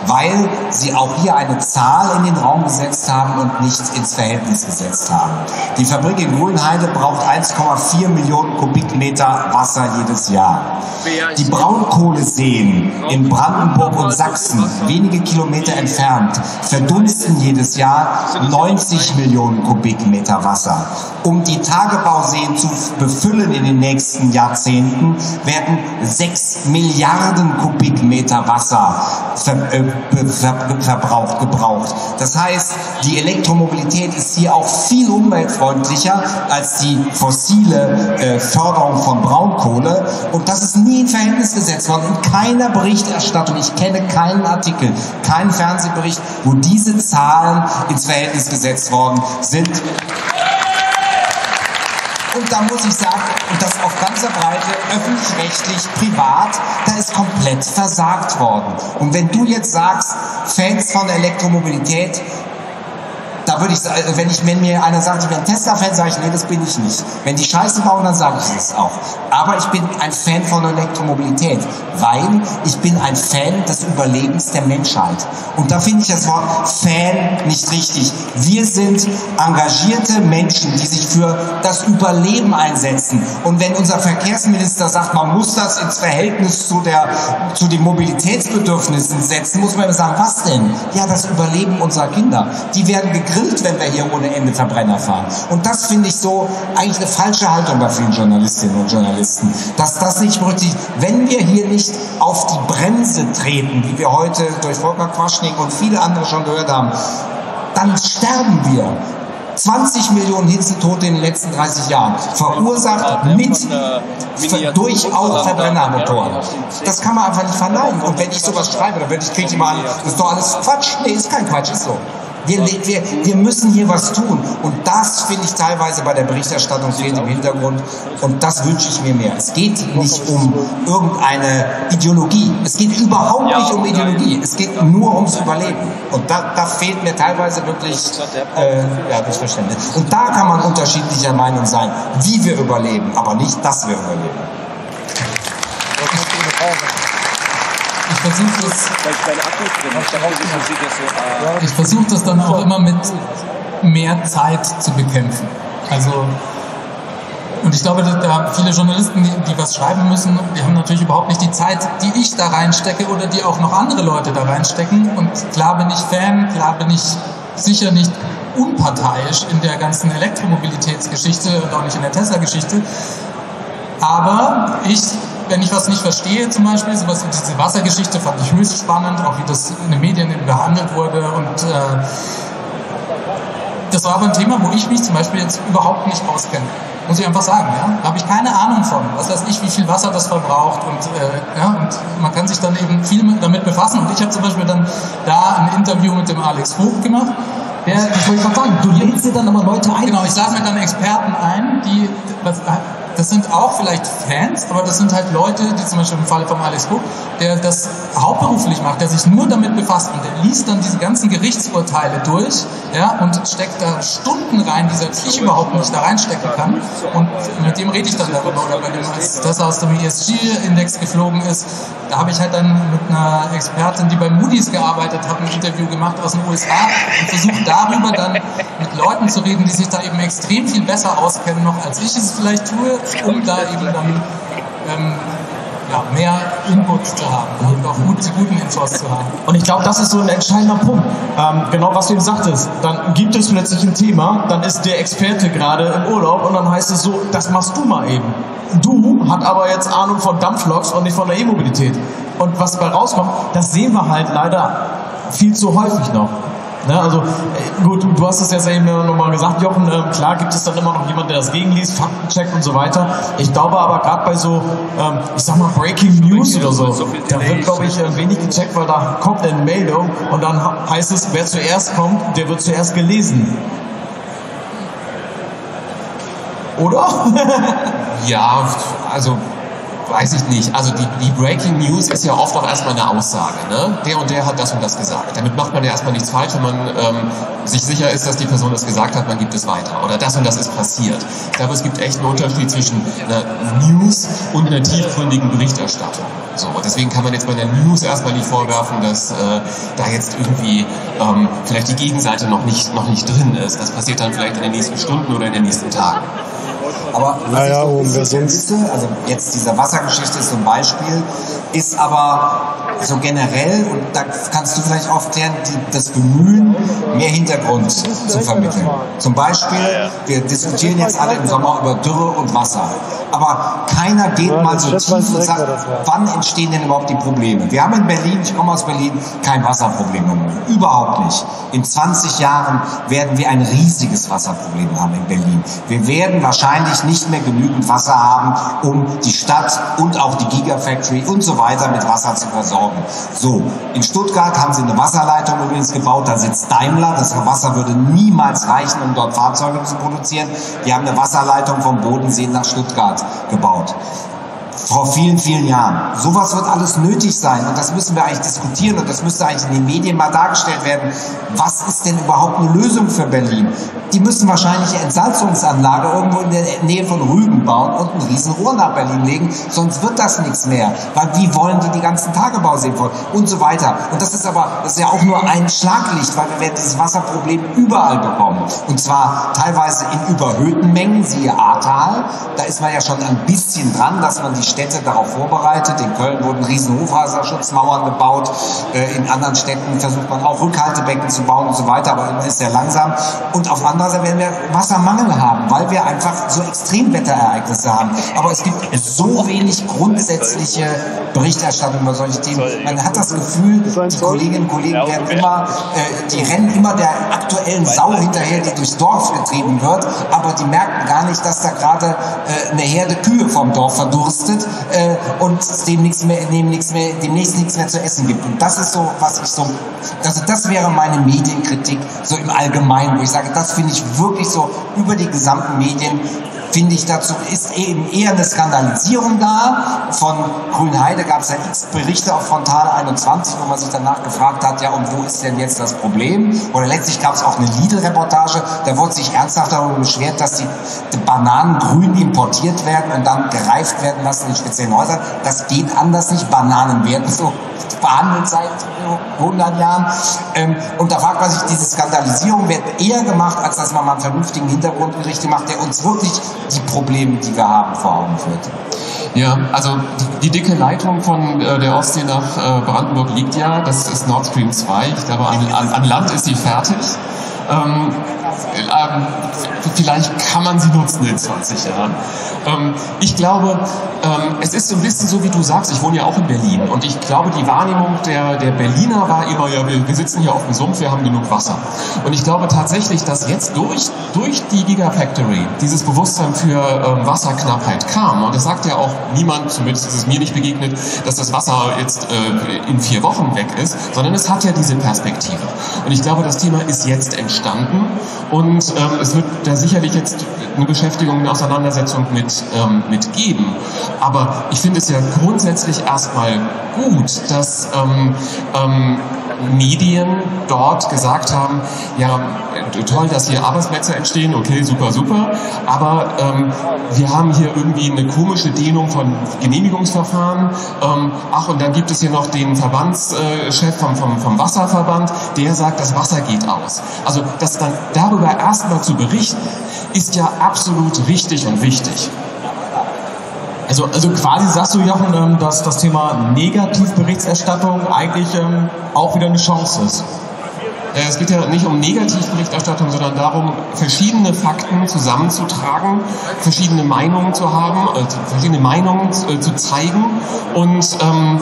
weil sie auch hier eine Zahl in den Raum gesetzt haben und nicht ins Verhältnis gesetzt haben. Die Fabrik in Grünheide braucht 1,4 Millionen Kubikmeter Wasser jedes Jahr. Die Braunkohleseen in Brandenburg und Sachsen, wenige Kilometer entfernt, verdunsten jedes Jahr 90 Millionen Millionen Kubikmeter Wasser. Um die Tagebauseen zu befüllen in den nächsten Jahrzehnten, werden 6 Milliarden Kubikmeter Wasser ver, äh, ver, verbraucht, gebraucht. Das heißt, die Elektromobilität ist hier auch viel umweltfreundlicher als die fossile äh, Förderung von Braunkohle. Und das ist nie in Verhältnis gesetzt worden. In keiner Berichterstattung, ich kenne keinen Artikel, keinen Fernsehbericht, wo diese Zahlen ins Verhältnis gesetzt worden sind. Und da muss ich sagen, und das auf ganzer Breite, öffentlich-rechtlich, privat, da ist komplett versagt worden. Und wenn du jetzt sagst, Fans von Elektromobilität, da würde ich sagen, also wenn ich, wenn mir einer sagt, ich bin Tesla-Fan, sage ich, nee, das bin ich nicht. Wenn die Scheiße bauen, dann sage ich es auch. Aber ich bin ein Fan von Elektromobilität, weil ich bin ein Fan des Überlebens der Menschheit. Und da finde ich das Wort Fan nicht richtig. Wir sind engagierte Menschen, die sich für das Überleben einsetzen. Und wenn unser Verkehrsminister sagt, man muss das ins Verhältnis zu, der, zu den Mobilitätsbedürfnissen setzen, muss man sagen, was denn? Ja, das Überleben unserer Kinder. Die werden gegriffen gegrillt, wenn wir hier ohne Ende Verbrenner fahren. Und das finde ich so eigentlich eine falsche Haltung bei vielen Journalistinnen und Journalisten, dass das nicht berücksichtigt, wenn wir hier nicht auf die Bremse treten, wie wir heute durch Volker Quaschning und viele andere schon gehört haben, dann sterben wir. 20 Millionen Hitzetote in den letzten 30 Jahren, verursacht mit durch auch Verbrennermotoren. Das kann man einfach nicht verneinen. Und wenn ich sowas schreibe, dann kriege ich immer an, das ist doch alles Quatsch. Nee, ist kein Quatsch, ist so. Wir, wir, wir müssen hier was tun. Und das finde ich teilweise bei der Berichterstattung fehlt im Hintergrund. Und das wünsche ich mir mehr. Es geht nicht um irgendeine Ideologie. Es geht überhaupt nicht um Ideologie. Es geht nur ums Überleben. Und da, da fehlt mir teilweise wirklich äh, ja, das Verständnis. Und da kann man unterschiedlicher Meinung sein, wie wir überleben, aber nicht, dass wir überleben ich versuche das, ich versuche das dann auch immer mit mehr Zeit zu bekämpfen. Also und ich glaube, da viele Journalisten, die, die, was schreiben müssen, die haben natürlich überhaupt nicht die Zeit, die ich da reinstecke oder die auch noch andere Leute da reinstecken. Und klar bin ich Fan, klar bin ich sicher nicht unparteiisch in der ganzen Elektromobilitätsgeschichte und auch nicht in der Tesla-Geschichte. Aber ich wenn ich was nicht verstehe, zum Beispiel, sowas wie diese Wassergeschichte fand ich höchst spannend, auch wie das in den Medien behandelt wurde und äh, das war aber ein Thema, wo ich mich zum Beispiel jetzt überhaupt nicht auskenne. Muss ich einfach sagen, ja. Da habe ich keine Ahnung von. Was weiß ich, wie viel Wasser das verbraucht und, äh, ja, und man kann sich dann eben viel damit befassen. Und ich habe zum Beispiel dann da ein Interview mit dem Alex Vogt gemacht. Der, ich wollte gerade sagen, du lädst dir dann aber Leute ein. Genau, ich lade mir dann Experten ein, die das sind auch vielleicht Fans, aber das sind halt Leute, die zum Beispiel im Falle von Alex Cook, der das hauptberuflich macht, der sich nur damit befasst und der liest dann diese ganzen Gerichtsurteile durch ja, und steckt da Stunden rein, die selbst ich überhaupt nicht da reinstecken kann. Und mit dem rede ich dann darüber. Oder bei dem, als das aus dem ESG-Index geflogen ist, da habe ich halt dann mit einer Expertin, die bei Moody's gearbeitet hat, ein Interview gemacht aus den USA und versucht darüber dann mit Leuten zu reden, die sich da eben extrem viel besser auskennen noch als ich es vielleicht tue um da eben dann ähm, ja, mehr Input zu haben und auch gut, die guten Infos zu haben. Und ich glaube, das ist so ein entscheidender Punkt. Ähm, genau, was du eben sagtest. Dann gibt es plötzlich ein Thema, dann ist der Experte gerade im Urlaub und dann heißt es so, das machst du mal eben. Du hat aber jetzt Ahnung von Dampfloks und nicht von der E-Mobilität. Und was dabei rauskommt, das sehen wir halt leider viel zu häufig noch. Ne, also äh, gut, du hast es jetzt eben nochmal gesagt, Jochen, äh, klar gibt es dann immer noch jemanden, der das gegenliest, Fakten checkt und so weiter. Ich glaube aber gerade bei so, ähm, ich sag mal, Breaking News oder so, da wird, glaube ich, äh, wenig gecheckt, weil da kommt eine Meldung und dann heißt es, wer zuerst kommt, der wird zuerst gelesen. Oder? ja, also weiß ich nicht. Also die, die Breaking News ist ja oft auch erstmal eine Aussage. Ne? Der und der hat das und das gesagt. Damit macht man ja erstmal nichts falsch, wenn man ähm, sich sicher ist, dass die Person das gesagt hat, man gibt es weiter. Oder das und das ist passiert. Ich glaube, es gibt echt einen Unterschied zwischen einer News und einer tiefgründigen Berichterstattung. So, deswegen kann man jetzt bei der News erstmal nicht vorwerfen, dass äh, da jetzt irgendwie ähm, vielleicht die Gegenseite noch nicht, noch nicht drin ist. Das passiert dann vielleicht in den nächsten Stunden oder in den nächsten Tagen. Aber was naja, ich um wer sonst? Also jetzt diese Wassergeschichte ist so ein Beispiel, ist aber so generell, und da kannst du vielleicht aufklären, die, das Bemühen, mehr Hintergrund zu vermitteln. Zum Beispiel, wir diskutieren jetzt alle im Sommer über Dürre und Wasser. Aber keiner geht ja, mal so tief und sagt, wann entstehen denn überhaupt die Probleme? Wir haben in Berlin, ich komme aus Berlin, kein Wasserproblem. Überhaupt nicht. In 20 Jahren werden wir ein riesiges Wasserproblem haben in Berlin. Wir werden wahrscheinlich nicht mehr genügend Wasser haben, um die Stadt und auch die Gigafactory und so weiter mit Wasser zu versorgen. So, in Stuttgart haben sie eine Wasserleitung übrigens gebaut, da sitzt Daimler. Das Wasser würde niemals reichen, um dort Fahrzeuge zu produzieren. Die haben eine Wasserleitung vom Bodensee nach Stuttgart gebaut vor vielen, vielen Jahren. Sowas wird alles nötig sein und das müssen wir eigentlich diskutieren und das müsste eigentlich in den Medien mal dargestellt werden. Was ist denn überhaupt eine Lösung für Berlin? Die müssen wahrscheinlich eine Entsalzungsanlage irgendwo in der Nähe von Rügen bauen und ein Riesenrohr nach Berlin legen, sonst wird das nichts mehr. Weil wie wollen die die ganzen Tagebau sehen wollen und so weiter. Und das ist aber, das ist ja auch nur ein Schlaglicht, weil wir werden dieses Wasserproblem überall bekommen. Und zwar teilweise in überhöhten Mengen, siehe Ahrtal. Da ist man ja schon ein bisschen dran, dass man die Städte darauf vorbereitet. In Köln wurden riesen Hochwasserschutzmauern gebaut. Äh, in anderen Städten versucht man auch Rückhaltebecken zu bauen und so weiter, aber man ist sehr langsam. Und auf anderer Seite werden wir Wassermangel haben, weil wir einfach so Extremwetterereignisse haben. Aber es gibt so wenig grundsätzliche Berichterstattung über solche Themen. Man hat das Gefühl, die Kolleginnen und Kollegen werden immer, äh, die rennen immer der aktuellen Sau hinterher, die durchs Dorf getrieben wird, aber die merken gar nicht, dass da gerade äh, eine Herde Kühe vom Dorf verdurstet äh, und es mehr, dem mehr, demnächst nichts mehr zu essen gibt. Und das ist so, was ich so, also das wäre meine Medienkritik so im Allgemeinen, wo ich sage, das finde ich wirklich so über die gesamten Medien finde ich dazu, ist eben eher eine Skandalisierung da. Von Grünheide gab es ja x Berichte auf Frontal 21, wo man sich danach gefragt hat, ja, und wo ist denn jetzt das Problem? Oder letztlich gab es auch eine Lidl-Reportage, da wurde sich ernsthaft darüber beschwert, dass die, Bananen grün importiert werden und dann gereift werden lassen in speziellen Häusern. Das geht anders nicht. Bananen werden so behandelt seit 100 Jahren. Ähm, und da fragt man sich, diese Skandalisierung wird eher gemacht, als dass man mal einen vernünftigen Hintergrundbericht macht, der uns wirklich die Probleme, die wir haben, vor Augen führt. Ja, also die, dicke Leitung von äh, der Ostsee nach äh, Brandenburg liegt ja, das ist Nord Stream 2. Ich glaube, an, an, an Land ist sie fertig. Ähm, ähm, vielleicht kann man sie nutzen in 20 Jahren. Ähm, ich glaube, ähm, es ist so ein bisschen so, wie du sagst, ich wohne ja auch in Berlin und ich glaube, die Wahrnehmung der, der Berliner war immer, ja, wir, wir sitzen hier auf dem Sumpf, wir haben genug Wasser. Und ich glaube tatsächlich, dass jetzt durch, durch die Gigafactory dieses Bewusstsein für ähm, Wasserknappheit kam. Und das sagt ja auch niemand, zumindest ist es mir nicht begegnet, dass das Wasser jetzt äh, in vier Wochen weg ist, sondern es hat ja diese Perspektive. Und ich glaube, das Thema ist jetzt entstanden und ähm, es wird da sicherlich jetzt eine Beschäftigung, eine Auseinandersetzung mit, ähm, mit geben. Aber ich finde es ja grundsätzlich erstmal gut, dass ähm, ähm, Medien dort gesagt haben, ja, toll, dass hier Arbeitsplätze entstehen, okay, super, super, aber ähm, wir haben hier irgendwie eine komische Dehnung von Genehmigungsverfahren. Ähm, ach, und dann gibt es hier noch den Verbandschef vom, vom, vom Wasserverband, der sagt, das Wasser geht aus. Also, das dann darüber erstmal zu berichten, ist ja absolut richtig und wichtig. Also, also quasi sagst du, Jochen, ähm, dass das Thema Negativberichterstattung eigentlich ähm, auch wieder eine Chance ist. Es geht ja nicht um Negativberichterstattung, sondern darum, verschiedene Fakten zusammenzutragen, verschiedene Meinungen zu haben, also verschiedene Meinungen äh, zu zeigen und ähm,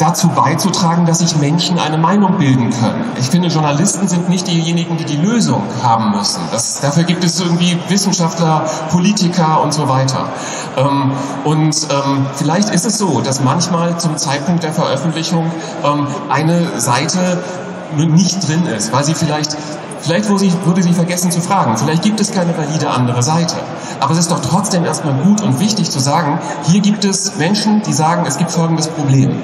dazu beizutragen, dass sich Menschen eine Meinung bilden können. Ich finde, Journalisten sind nicht diejenigen, die die Lösung haben müssen. Das, dafür gibt es irgendwie Wissenschaftler, Politiker und so weiter. Ähm, und ähm, vielleicht ist es so, dass manchmal zum Zeitpunkt der Veröffentlichung ähm, eine Seite nicht drin ist, weil sie vielleicht Vielleicht wurde sie vergessen zu fragen. Vielleicht gibt es keine valide andere Seite. Aber es ist doch trotzdem erstmal gut und wichtig zu sagen, hier gibt es Menschen, die sagen, es gibt folgendes Problem.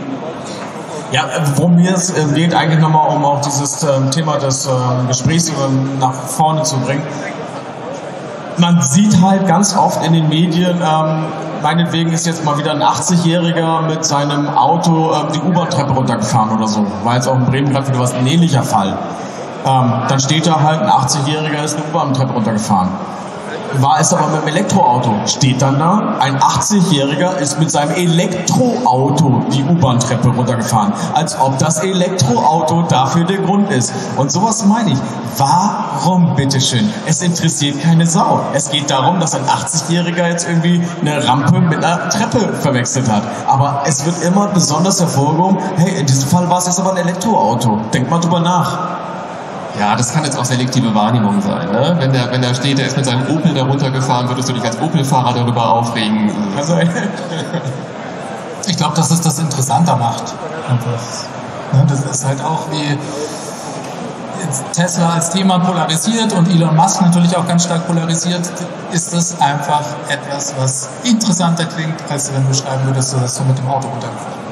Ja, worum mir es äh, geht, eigentlich nochmal, um auch dieses äh, Thema des äh, Gesprächs nach vorne zu bringen. Man sieht halt ganz oft in den Medien, ähm, meinetwegen ist jetzt mal wieder ein 80-Jähriger mit seinem Auto äh, die U-Bahn-Treppe runtergefahren oder so. War jetzt auch in Bremen gerade wieder was ein ähnlicher Fall. Ähm, dann steht da halt, ein 80-Jähriger ist eine U-Bahn-Treppe runtergefahren. War es aber mit dem Elektroauto. Steht dann da, ein 80-Jähriger ist mit seinem Elektroauto die U-Bahn-Treppe runtergefahren. Als ob das Elektroauto dafür der Grund ist. Und sowas meine ich. Warum, bitteschön? Es interessiert keine Sau. Es geht darum, dass ein 80-Jähriger jetzt irgendwie eine Rampe mit einer Treppe verwechselt hat. Aber es wird immer besonders hervorgehoben, hey, in diesem Fall war es jetzt aber ein Elektroauto. Denkt mal drüber nach. Ja, das kann jetzt auch selektive Wahrnehmung sein. Ne? Wenn, der, wenn da steht, der ist mit seinem Opel da runtergefahren, würdest du dich als Opel-Fahrer darüber aufregen. Also, ich glaube, dass es das interessanter macht. Ne, das ist halt auch wie Tesla als Thema polarisiert und Elon Musk natürlich auch ganz stark polarisiert, ist es einfach etwas, was interessanter klingt, als wenn du schreiben würdest, dass du mit dem Auto runtergefahren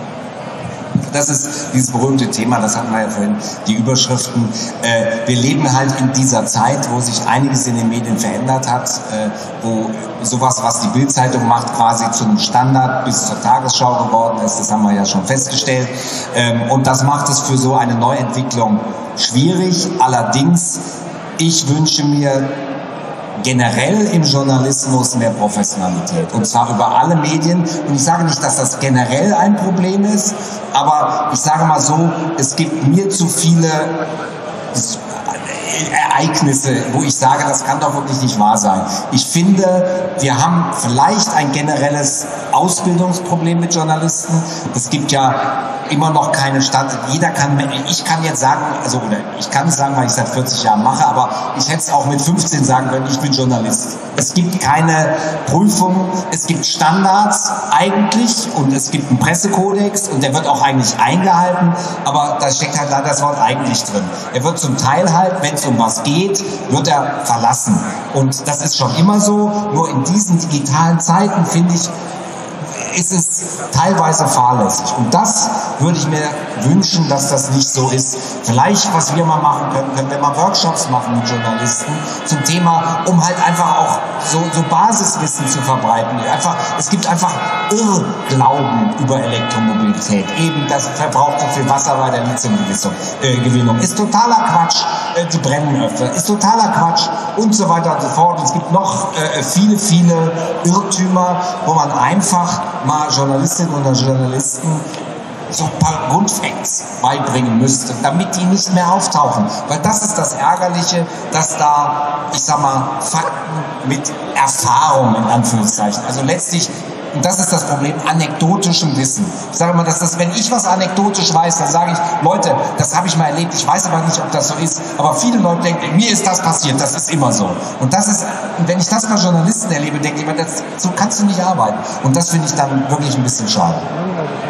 das ist dieses berühmte Thema, das hatten wir ja vorhin, die Überschriften. Äh, wir leben halt in dieser Zeit, wo sich einiges in den Medien verändert hat, äh, wo sowas, was die Bildzeitung macht, quasi zum Standard bis zur Tagesschau geworden ist. Das haben wir ja schon festgestellt. Ähm, und das macht es für so eine Neuentwicklung schwierig. Allerdings, ich wünsche mir generell im Journalismus mehr Professionalität. Und zwar über alle Medien. Und ich sage nicht, dass das generell ein Problem ist, aber ich sage mal so, es gibt mir zu viele Ereignisse, wo ich sage, das kann doch wirklich nicht wahr sein. Ich finde, wir haben vielleicht ein generelles Ausbildungsproblem mit Journalisten. Es gibt ja immer noch keine Stadt. Jeder kann, ich kann jetzt sagen, also oder ich kann es sagen, weil ich seit 40 Jahren mache, aber ich hätte es auch mit 15 sagen können, ich bin Journalist. Es gibt keine Prüfung, es gibt Standards eigentlich und es gibt einen Pressekodex und der wird auch eigentlich eingehalten, aber da steckt halt leider das Wort eigentlich drin. Er wird zum Teil halt, wenn es um was geht, wird er verlassen. Und das ist schon immer so, nur in diesen digitalen Zeiten finde ich, ist es teilweise fahrlässig. Und das würde ich mir wünschen, dass das nicht so ist. Vielleicht, was wir mal machen können, können wir mal Workshops machen mit Journalisten zum Thema, um halt einfach auch so, so Basiswissen zu verbreiten. Einfach, es gibt einfach Irrglauben über Elektromobilität. Eben, das verbraucht so viel Wasser bei der Lithiumgewinnung. Ist totaler Quatsch. Äh, die brennen öfter. Ist totaler Quatsch. Und so weiter und so fort. es gibt noch äh, viele, viele Irrtümer, wo man einfach mal Journalistinnen und Journalisten so ein paar Grundfacts beibringen müsste, damit die nicht mehr auftauchen. Weil das ist das Ärgerliche, dass da, ich sag mal, Fakten mit Erfahrung in Anführungszeichen, also letztlich und das ist das Problem, anekdotischem Wissen. Ich sage immer, dass das, wenn ich was anekdotisch weiß, dann sage ich, Leute, das habe ich mal erlebt, ich weiß aber nicht, ob das so ist, aber viele Leute denken, mir ist das passiert, das ist immer so. Und das ist, wenn ich das bei Journalisten erlebe, denke ich mir, das, so kannst du nicht arbeiten. Und das finde ich dann wirklich ein bisschen schade.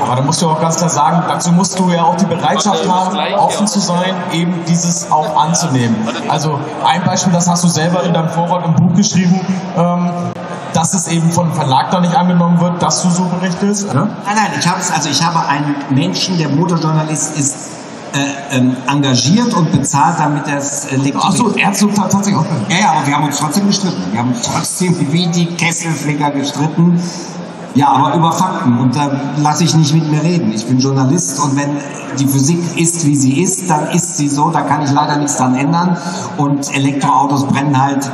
Aber da musst du auch ganz klar sagen, dazu musst du ja auch die Bereitschaft haben, offen zu sein, eben dieses auch anzunehmen. Also ein Beispiel, das hast du selber in deinem Vorwort im Buch geschrieben, ähm, dass es eben von Verlag da nicht angenommen wird, dass du so berichtest? Ja? Nein, nein, ich habe also ich habe einen Menschen, der Motorjournalist ist, äh, ähm, engagiert und bezahlt, damit er es äh, legt. Achso, er hat tatsächlich auch. Ja, ja, aber wir haben uns trotzdem gestritten. Wir haben trotzdem wie die Kesselflicker gestritten. Ja, aber über Fakten. Und da lasse ich nicht mit mir reden. Ich bin Journalist und wenn die Physik ist, wie sie ist, dann ist sie so. Da kann ich leider nichts dran ändern. Und Elektroautos brennen halt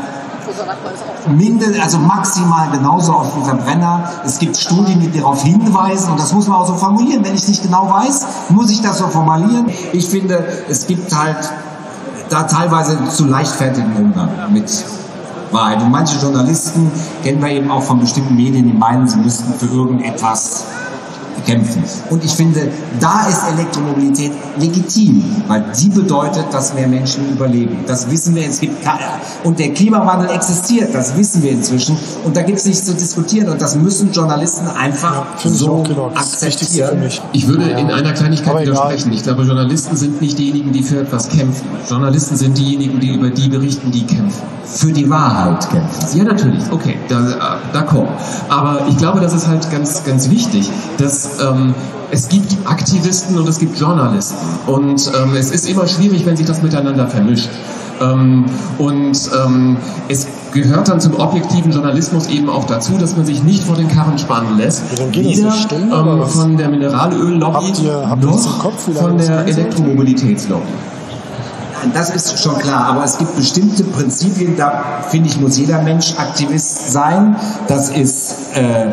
mindestens, also maximal genauso auf den Verbrenner. Es gibt Studien, die darauf hinweisen, und das muss man auch so formulieren. Wenn ich nicht genau weiß, muss ich das so formulieren. Ich finde, es gibt halt da teilweise zu leichtfertigen Umgang mit Wahrheit. Und manche Journalisten kennen wir eben auch von bestimmten Medien, die meinen, sie müssten für irgendetwas kämpfen. Und ich finde, da ist Elektromobilität legitim, weil die bedeutet, dass mehr Menschen überleben. Das wissen wir. Es gibt und der Klimawandel existiert. Das wissen wir inzwischen. Und da gibt es nichts zu diskutieren. Und das müssen Journalisten einfach ja, so genau. akzeptieren. Ich würde in einer Kleinigkeit widersprechen. Ich glaube, Journalisten sind nicht diejenigen, die für etwas kämpfen. Journalisten sind diejenigen, die über die berichten, die kämpfen. Für die Wahrheit kämpfen. Ja, natürlich. Okay, da, äh, d'accord. Aber ich glaube, das ist halt ganz, ganz wichtig, dass ähm, es gibt Aktivisten und es gibt Journalisten. Und ähm, es ist immer schwierig, wenn sich das miteinander vermischt. Ähm, und ähm, es gehört dann zum objektiven Journalismus eben auch dazu, dass man sich nicht vor den Karren spannen lässt. Weder ähm, von der Mineralöllobby noch von der Elektromobilitätslobby. Das ist schon klar, aber es gibt bestimmte Prinzipien, da finde ich, muss jeder Mensch Aktivist sein. Das ist äh,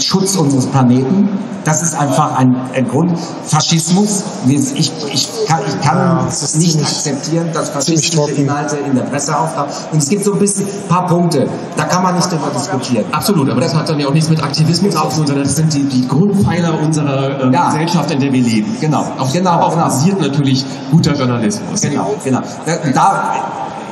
Schutz unseres Planeten. Das ist einfach ein, ein Grund. Faschismus, ich, ich kann, ich kann ja, nicht akzeptieren, dass faschistische Inhalte in der Presse auftauchen. Und es gibt so ein bisschen ein paar Punkte, da kann man nicht darüber diskutieren. Absolut, aber das hat dann ja auch nichts mit Aktivismus zu tun, sondern das sind die, die Grundpfeiler unserer ähm, ja. Gesellschaft, in der wir leben. Genau. Auf, genau, darauf genau. basiert natürlich guter Journalismus. Genau, genau. Da, da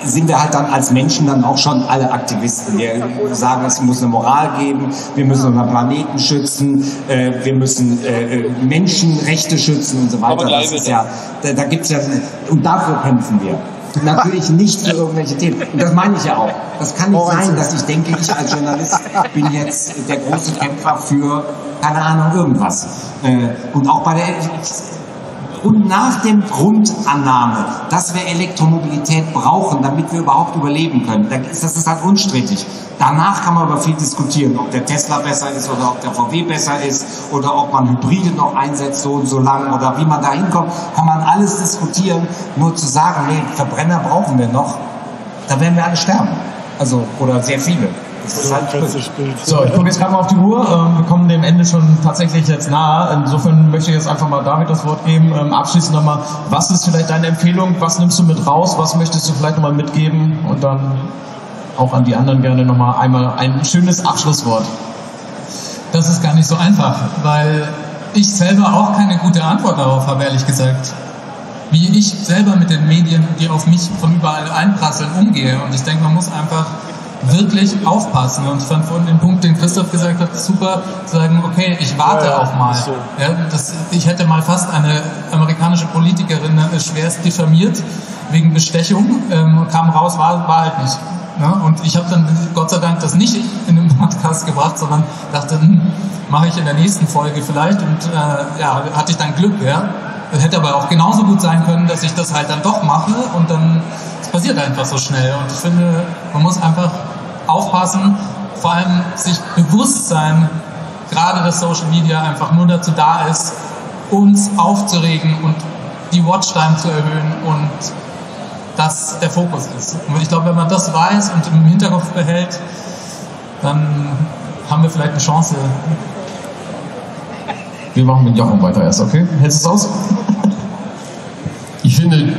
sind wir halt dann als Menschen dann auch schon alle Aktivisten. Wir sagen, es muss eine Moral geben, wir müssen unseren Planeten schützen, äh, wir müssen äh, äh Menschenrechte schützen und so weiter. Das ist ja, da, da gibt's ja, und dafür kämpfen wir. Natürlich nicht für irgendwelche Themen. Und das meine ich ja auch. Das kann nicht sein, dass ich denke, ich als Journalist bin jetzt der große Kämpfer für, keine Ahnung, irgendwas. Äh, und auch bei der, und nach dem Grundannahme, dass wir Elektromobilität brauchen, damit wir überhaupt überleben können, das ist halt unstrittig. Danach kann man über viel diskutieren, ob der Tesla besser ist oder ob der VW besser ist oder ob man Hybride noch einsetzt so und so lang oder wie man da hinkommt, kann man alles diskutieren. Nur zu sagen, nee, Verbrenner brauchen wir noch, da werden wir alle sterben. Also, oder sehr viele. So, ich gucke jetzt gerade mal auf die Uhr. Ähm, wir kommen dem Ende schon tatsächlich jetzt nahe. Insofern möchte ich jetzt einfach mal David das Wort geben. Ähm, abschließend nochmal, was ist vielleicht deine Empfehlung? Was nimmst du mit raus? Was möchtest du vielleicht nochmal mitgeben? Und dann auch an die anderen gerne nochmal einmal ein schönes Abschlusswort. Das ist gar nicht so einfach, weil ich selber auch keine gute Antwort darauf habe, ehrlich gesagt. Wie ich selber mit den Medien, die auf mich von überall einprasseln, umgehe. Und ich denke, man muss einfach wirklich aufpassen. Und ich fand vorhin den Punkt, den Christoph gesagt hat, super, zu sagen, okay, ich warte ja, auch mal. So. Ja, das, ich hätte mal fast eine amerikanische Politikerin äh, schwerst diffamiert wegen Bestechung, ähm, kam raus, war, war halt nicht. Ja, und ich habe dann Gott sei Dank das nicht in den Podcast gebracht, sondern dachte, hm, mache ich in der nächsten Folge vielleicht. Und äh, ja, hatte ich dann Glück, ja. Hätte aber auch genauso gut sein können, dass ich das halt dann doch mache und dann es passiert einfach so schnell. Und ich finde, man muss einfach aufpassen, vor allem sich bewusst sein, gerade dass Social Media einfach nur dazu da ist, uns aufzuregen und die Watchtime zu erhöhen und das der Fokus ist. Und ich glaube, wenn man das weiß und im Hinterkopf behält, dann haben wir vielleicht eine Chance. Wir machen mit Jochen weiter erst, okay? Hältst du es aus? Ich finde,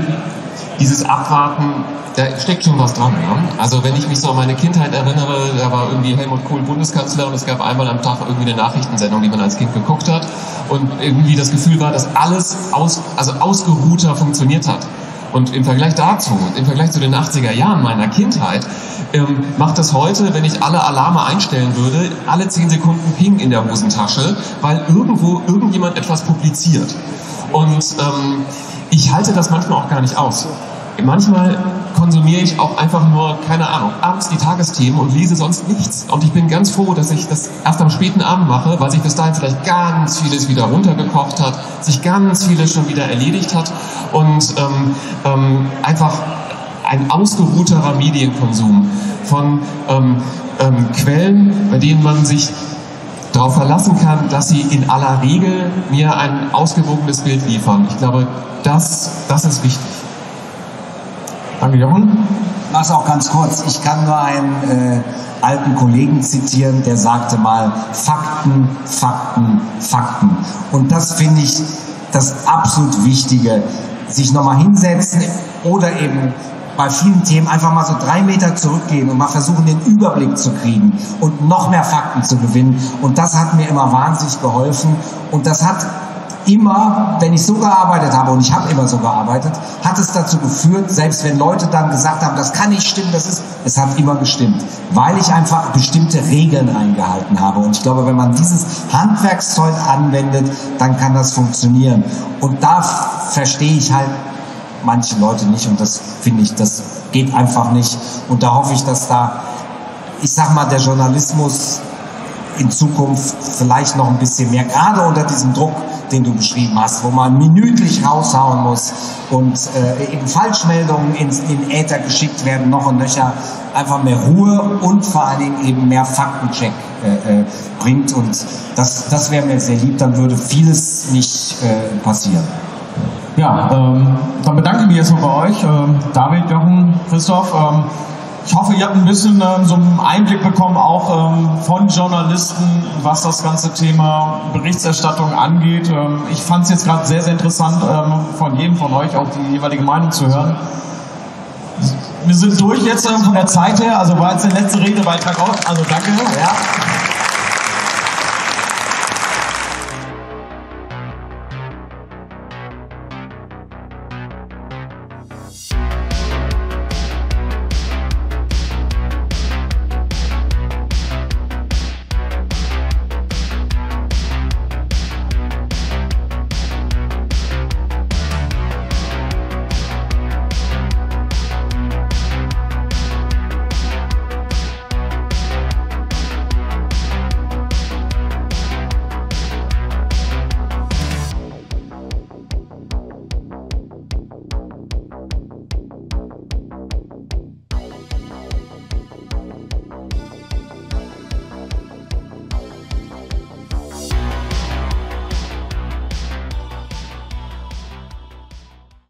dieses Abwarten, da steckt schon was dran. Ne? Also wenn ich mich so an meine Kindheit erinnere, da war irgendwie Helmut Kohl Bundeskanzler und es gab einmal am Tag irgendwie eine Nachrichtensendung, die man als Kind geguckt hat und irgendwie das Gefühl war, dass alles aus, also ausgeruhter funktioniert hat. Und im Vergleich dazu, im Vergleich zu den 80er Jahren meiner Kindheit, ähm, macht das heute, wenn ich alle Alarme einstellen würde, alle 10 Sekunden Ping in der Hosentasche, weil irgendwo irgendjemand etwas publiziert. Und ähm, ich halte das manchmal auch gar nicht aus. Manchmal konsumiere ich auch einfach nur, keine Ahnung, abends die Tagesthemen und lese sonst nichts. Und ich bin ganz froh, dass ich das erst am späten Abend mache, weil sich bis dahin vielleicht ganz vieles wieder runtergekocht hat, sich ganz vieles schon wieder erledigt hat und ähm, ähm, einfach ein ausgeruhterer Medienkonsum von ähm, ähm Quellen, bei denen man sich darauf verlassen kann, dass sie in aller Regel mir ein ausgewogenes Bild liefern. Ich glaube, das, das ist wichtig. Danke, Jochen. Mach's auch ganz kurz. Ich kann nur einen äh, alten Kollegen zitieren, der sagte mal, Fakten, Fakten, Fakten. Und das finde ich das absolut Wichtige. Sich nochmal hinsetzen oder eben bei vielen Themen einfach mal so drei Meter zurückgehen und mal versuchen, den Überblick zu kriegen und noch mehr Fakten zu gewinnen. Und das hat mir immer wahnsinnig geholfen. Und das hat immer, wenn ich so gearbeitet habe, und ich habe immer so gearbeitet, hat es dazu geführt, selbst wenn Leute dann gesagt haben, das kann nicht stimmen, das ist, es hat immer gestimmt, weil ich einfach bestimmte Regeln eingehalten habe. Und ich glaube, wenn man dieses Handwerkszeug anwendet, dann kann das funktionieren. Und da verstehe ich halt manche Leute nicht und das finde ich, das geht einfach nicht. Und da hoffe ich, dass da, ich sag mal, der Journalismus in Zukunft vielleicht noch ein bisschen mehr, gerade unter diesem Druck, den du beschrieben hast, wo man minütlich raushauen muss und äh, eben Falschmeldungen ins, in Äther geschickt werden, noch und nöcher, einfach mehr Ruhe und vor allen Dingen eben mehr Faktencheck äh, äh, bringt. Und das, das wäre mir sehr lieb, dann würde vieles nicht äh, passieren. Ja, ähm, dann bedanke ich mich erstmal bei euch, ähm, David, Jochen, Christoph. Ähm, ich hoffe, ihr habt ein bisschen ähm, so einen Einblick bekommen, auch ähm, von Journalisten, was das ganze Thema Berichterstattung angeht. Ähm, ich fand es jetzt gerade sehr, sehr interessant, von jedem von euch auch die jeweilige Meinung zu hören. Wir sind durch jetzt von der Zeit her, also war jetzt der letzte Redebeitrag auch. Also danke. Ja.